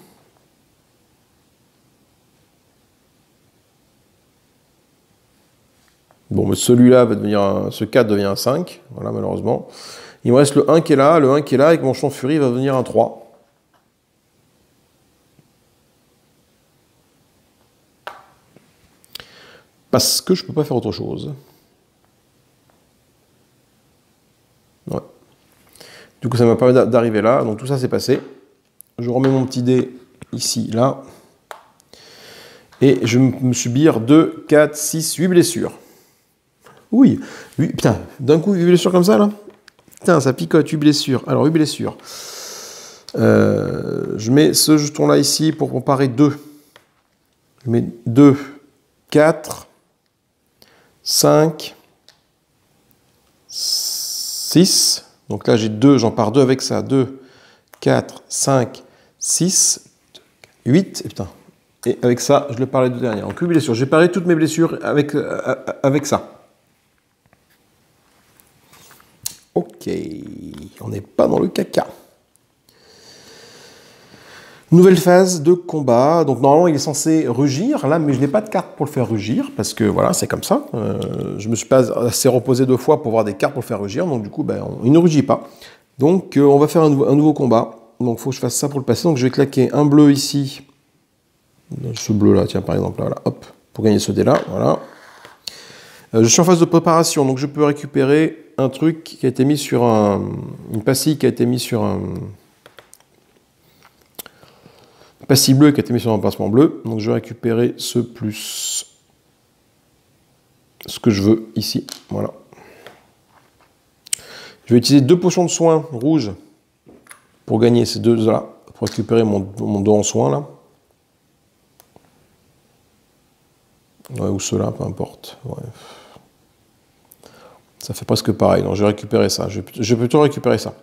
Bon, mais celui-là va devenir un, ce 4 devient un 5, voilà, malheureusement. Il me reste le 1 qui est là, le 1 qui est là, avec mon champ furie va devenir un 3. Parce que je ne peux pas faire autre chose. Ouais. Du coup, ça m'a permis d'arriver là. Donc tout ça, c'est passé. Je remets mon petit dé ici, là. Et je vais me subir 2, 4, 6, 8 blessures. Oui, 8, putain, d'un coup, 8 blessures comme ça, là? Putain, ça picote, 8 blessures. Alors, 8 blessures. Euh, je mets ce jeton-là ici pour comparer 2. Je mets 2, 4, 5, 6. Donc là, j'ai 2, j'en pars 2 avec ça. 2, 4, 5, 6, 8. Et putain. Et avec ça, je le parlais de dernière. Donc 8 blessures. J'ai parlé toutes mes blessures avec, euh, avec ça. Ok, on n'est pas dans le caca. Nouvelle phase de combat. Donc normalement il est censé rugir là, mais je n'ai pas de carte pour le faire rugir parce que voilà c'est comme ça. Euh, je me suis pas assez reposé deux fois pour voir des cartes pour le faire rugir, donc du coup ben, il ne rugit pas. Donc euh, on va faire un, nouveau combat. Donc faut que je fasse ça pour le passer. Donc je vais claquer un bleu ici Ce bleu-là, tiens, par exemple, là, hop, pour gagner ce dé-là, voilà. Euh, je suis en phase de préparation, donc je peux récupérer un truc qui a été mis sur un... une pastille qui a été mise sur un... Une pastille bleue qui a été mise sur un emplacement bleu, donc je vais récupérer ce plus ce que je veux ici, voilà. Je vais utiliser deux potions de soins rouges pour gagner ces deux-là, pour récupérer mon, dos en soins, là. Ou cela, peu importe. Ça fait presque pareil. Donc je vais récupérer ça. Je, vais plutôt récupérer ça.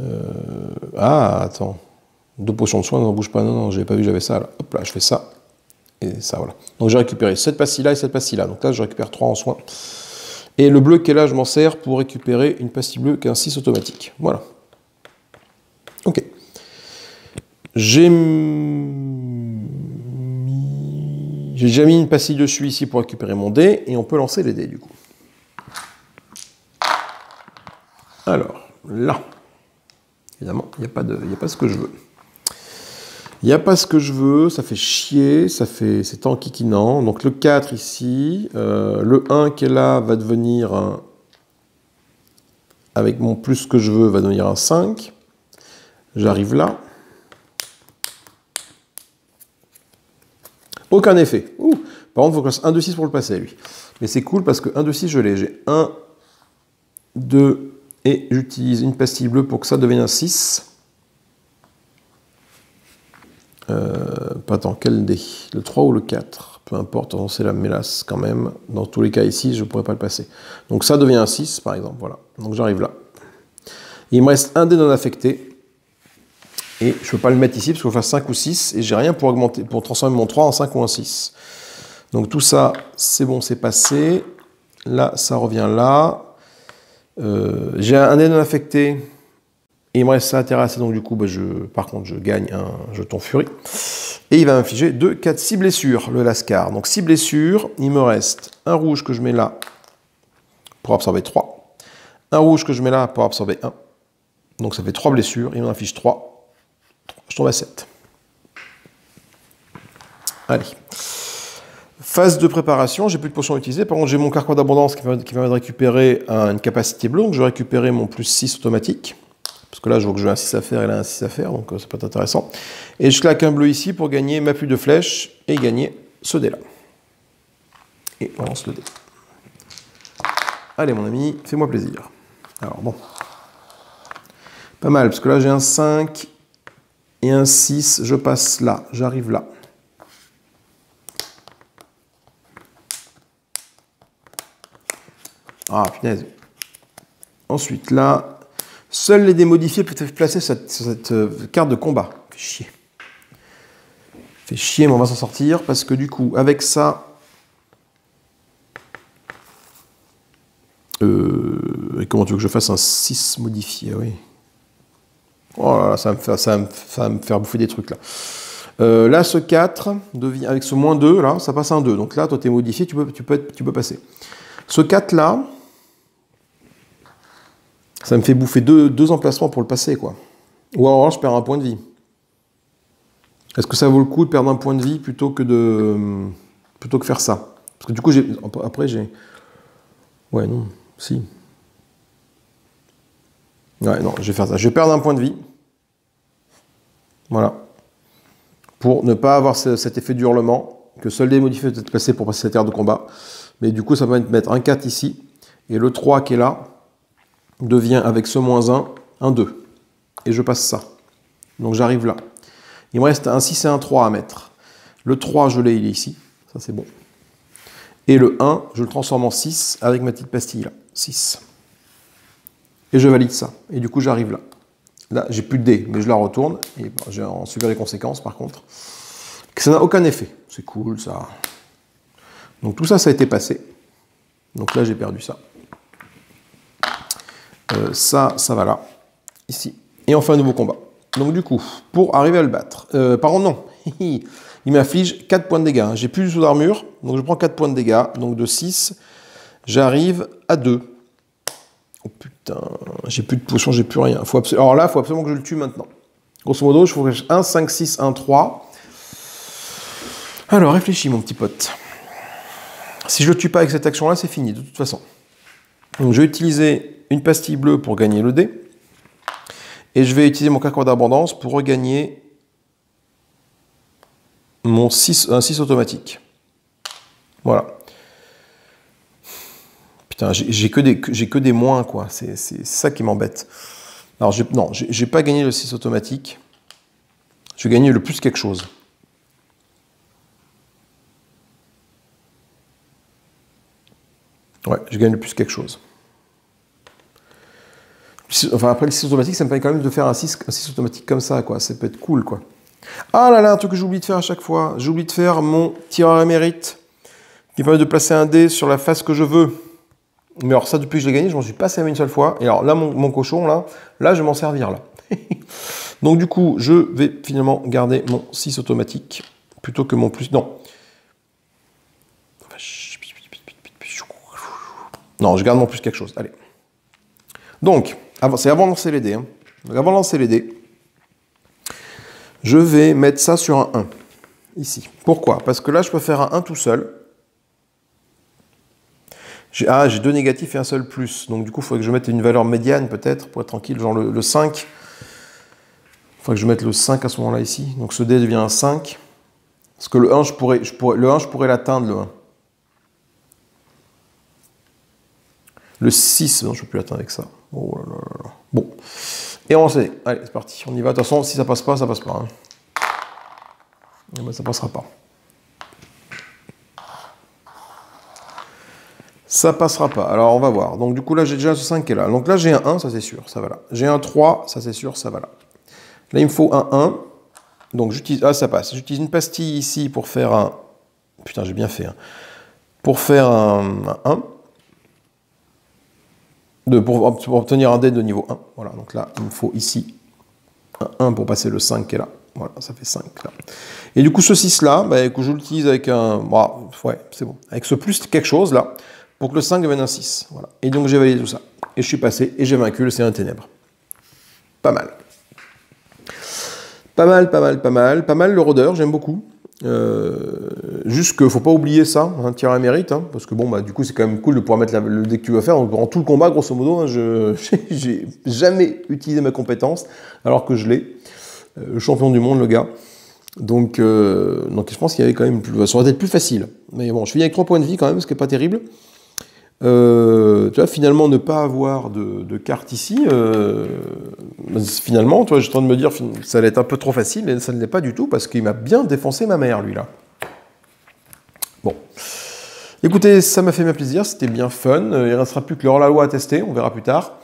Euh, ah, attends. Deux potions de soins, n'en bouge pas. Non, non, j'avais pas vu, j'avais ça. Là. Hop là, je fais ça. Et ça, voilà. Donc j'ai récupéré cette pastille-là et cette pastille-là. Donc là, je récupère trois en soins. Et le bleu qui est là, je m'en sers pour récupérer une pastille bleue qui est un 6 automatique? Voilà. Ok. J'ai j'ai déjà mis une pastille dessus ici pour récupérer mon dé, et on peut lancer les dés du coup. Alors, là, évidemment, il n'y a, pas a pas ce que je veux. Il n'y a pas ce que je veux, ça fait chier, ça fait, c'est enquiquinant. Donc le 4 ici, euh, le 1 qui est là va devenir avec mon plus que je veux, va devenir un 5. J'arrive là. Aucun effet. Par contre, il faut que je fasse 1, 2, 6 pour le passer, lui. Mais c'est cool parce que 1, 2, 6, je l'ai. J'ai 1, 2, et j'utilise une pastille bleue pour que ça devienne un 6. Euh, pas tant, quel dé? Le 3 ou le 4 Peu importe, c'est la mélasse quand même. Dans tous les cas ici, je ne pourrais pas le passer. Donc ça devient un 6, par exemple. Voilà. Donc j'arrive là. Il me reste un dé non affecté. Et je ne peux pas le mettre ici parce qu'il faut faire 5 ou 6 et j'ai rien pour augmenter, pour transformer mon 3 en 5 ou en 6. Donc tout ça, c'est bon, c'est passé. Là, ça revient là. Euh, j'ai un non affecté il me reste ça à terrasser, donc du coup, bah, je, par contre, je gagne un jeton furie. Et il va m'infliger 2, 4, 6 blessures, le Lascar. Donc 6 blessures, il me reste un rouge que je mets là pour absorber 3. Un rouge que je mets là pour absorber 1. Donc ça fait 3 blessures, il m'en affiche 3. Je tombe à 7. Allez. Phase de préparation, j'ai plus de potions à utiliser. Par contre, j'ai mon carquois d'abondance qui va, de récupérer une capacité bleue. Donc, je vais récupérer mon plus 6 automatique. Parce que là, je vois que j'ai un 6 à faire et là, un 6 à faire. Donc, euh, ça peut être intéressant. Et je claque un bleu ici pour gagner ma pluie de flèche et gagner ce dé-là. Et on lance le dé. Allez, mon ami, fais-moi plaisir. Alors, bon. Pas mal, parce que là, j'ai un 5 et un 6, je passe là, j'arrive là. Ah, punaise. Ensuite, là, seuls les démodifiés peuvent sur cette, euh, carte de combat. Fait chier. Fait chier, mais on va s'en sortir, parce que du coup, avec ça... Euh, comment tu veux que je fasse un 6 modifié? Oui. Oh là là, ça va me faire, bouffer des trucs là. Euh, là, ce 4, devient, avec ce moins 2, là, ça passe un 2. Donc là, toi, tu es modifié, tu peux, tu, peux, tu peux passer. Ce 4 là, ça me fait bouffer deux, deux, emplacements pour le passer, quoi. Ou alors, je perds un point de vie. Est-ce que ça vaut le coup de perdre un point de vie plutôt que de plutôt que faire ça? Parce que du coup, après, j'ai... Ouais, non, si. Ouais, non, je vais faire ça. Je vais perdre un point de vie. Voilà. Pour ne pas avoir cet effet d'hurlement, que seul des modifiés peuvent être placés pour passer cette aire de combat. Mais du coup, ça va mettre un 4 ici. Et le 3 qui est là devient, avec ce moins 1, un 2. Et je passe ça. Donc j'arrive là. Il me reste un 6 et un 3 à mettre. Le 3, je l'ai, il est ici. Ça, c'est bon. Et le 1, je le transforme en 6 avec ma petite pastille là. 6. Et je valide ça. Et du coup, j'arrive là. Là, j'ai plus de dés, mais je la retourne. Et j'ai en subir les conséquences, par contre. Ça n'a aucun effet. C'est cool, ça. Donc tout ça, ça a été passé. Donc là, j'ai perdu ça. Euh, ça, ça va là. Ici. Et enfin, un nouveau combat. Donc du coup, pour arriver à le battre... Euh, par contre, non. Il m'afflige 4 points de dégâts. J'ai plus du tout d'armure, donc je prends 4 points de dégâts. Donc de 6, j'arrive à 2. Oh putain, j'ai plus de potions, j'ai plus rien. Faut Alors là, il faut absolument que je le tue maintenant. Grosso modo, je ferai 1, 5, 6, 1, 3. Alors, réfléchis, mon petit pote. Si je le tue pas avec cette action-là, c'est fini, de toute façon. Donc, je vais utiliser une pastille bleue pour gagner le dé. Et je vais utiliser mon carquois d'abondance pour regagner mon 6, un 6 automatique. Voilà. J'ai que, des, moins, quoi. C'est ça qui m'embête. Alors, non, j'ai pas gagné le 6 automatique. Je vais gagner le plus quelque chose. Ouais, je gagne le plus quelque chose. Enfin, après le 6 automatique, ça me permet quand même de faire un 6, un 6 automatique comme ça, quoi. Ça peut être cool, quoi. Ah là là, un truc que j'oublie de faire à chaque fois. J'oublie de faire mon tireur émérite qui permet de placer un dé sur la face que je veux. Mais alors ça, depuis que je l'ai gagné, je m'en suis pas servi une seule fois. Et alors là, mon, cochon, là, là, je vais m'en servir, là. Donc du coup, je vais finalement garder mon 6 automatique plutôt que mon plus... Non. Non, je garde mon plus quelque chose. Allez. Donc, c'est avant de lancer les dés. Hein. avant de lancer les dés, je vais mettre ça sur un 1, ici. Pourquoi? Parce que là, je peux faire un 1 tout seul. Ah, j'ai deux négatifs et un seul plus. Donc du coup, il faudrait que je mette une valeur médiane peut-être pour être tranquille, genre le, 5. Il faudrait que je mette le 5 à ce moment-là ici. Donc ce dé devient un 5. Parce que le 1, je pourrais, le 1, je pourrais l'atteindre, le 1. Le 6, non, je ne peux plus l'atteindre avec ça. Oh là là là. Bon. Et on sait. Allez, c'est parti. On y va. De toute façon, si ça passe pas, ça passe pas. Hein. Et ben, ça passera pas. Ça passera pas. Alors, on va voir. Donc, du coup, là, j'ai déjà ce 5 qui est là. Donc là, j'ai un 1, ça c'est sûr, ça va là. J'ai un 3, ça c'est sûr, ça va là. Là, il me faut un 1. Donc, j'utilise... Ah, ça passe. J'utilise une pastille ici pour faire un... Putain, j'ai bien fait. Hein. Pour faire un, un 1 pour, obtenir un dé de niveau 1. Voilà, donc là, il me faut ici un 1 pour passer le 5 qui est là. Voilà, ça fait 5 là. Et du coup, ce 6 là, bah, je l'utilise avec un. Bon, ouais, c'est bon. Avec ce plus quelque chose là, pour que le 5 devienne un 6. Voilà. Et donc j'ai validé tout ça. Et je suis passé et j'ai vaincu le un ténèbre. Pas mal. Pas mal, pas mal, pas mal. Pas mal le rôdeur, j'aime beaucoup. Euh, juste qu'il faut pas oublier ça, un tir à mérite, hein, parce que bon, bah, du coup, c'est quand même cool de pouvoir mettre le dé que tu vas faire. En tout le combat, grosso modo, hein, je j'ai jamais utilisé ma compétence, alors que je l'ai. Euh, champion du monde, le gars. Donc, euh, donc je pense qu'il y avait quand même plus, ça aurait été plus facile. Mais bon, je finis avec 3 points de vie quand même, ce qui n'est pas terrible. Euh, tu vois, finalement, ne pas avoir de, carte ici, euh, finalement, tu vois, je suis en train de me dire, ça allait être un peu trop facile, et ça ne l'est pas du tout, parce qu'il m'a bien défoncé ma mère, lui, là. Bon. Écoutez, ça m'a fait ma plaisir, c'était bien fun. Il ne restera plus que leur la loi à tester, on verra plus tard.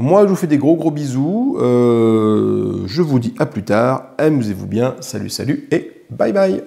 Moi, je vous fais des gros gros bisous. Euh, je vous dis à plus tard. Amusez-vous bien. Salut, salut et bye bye.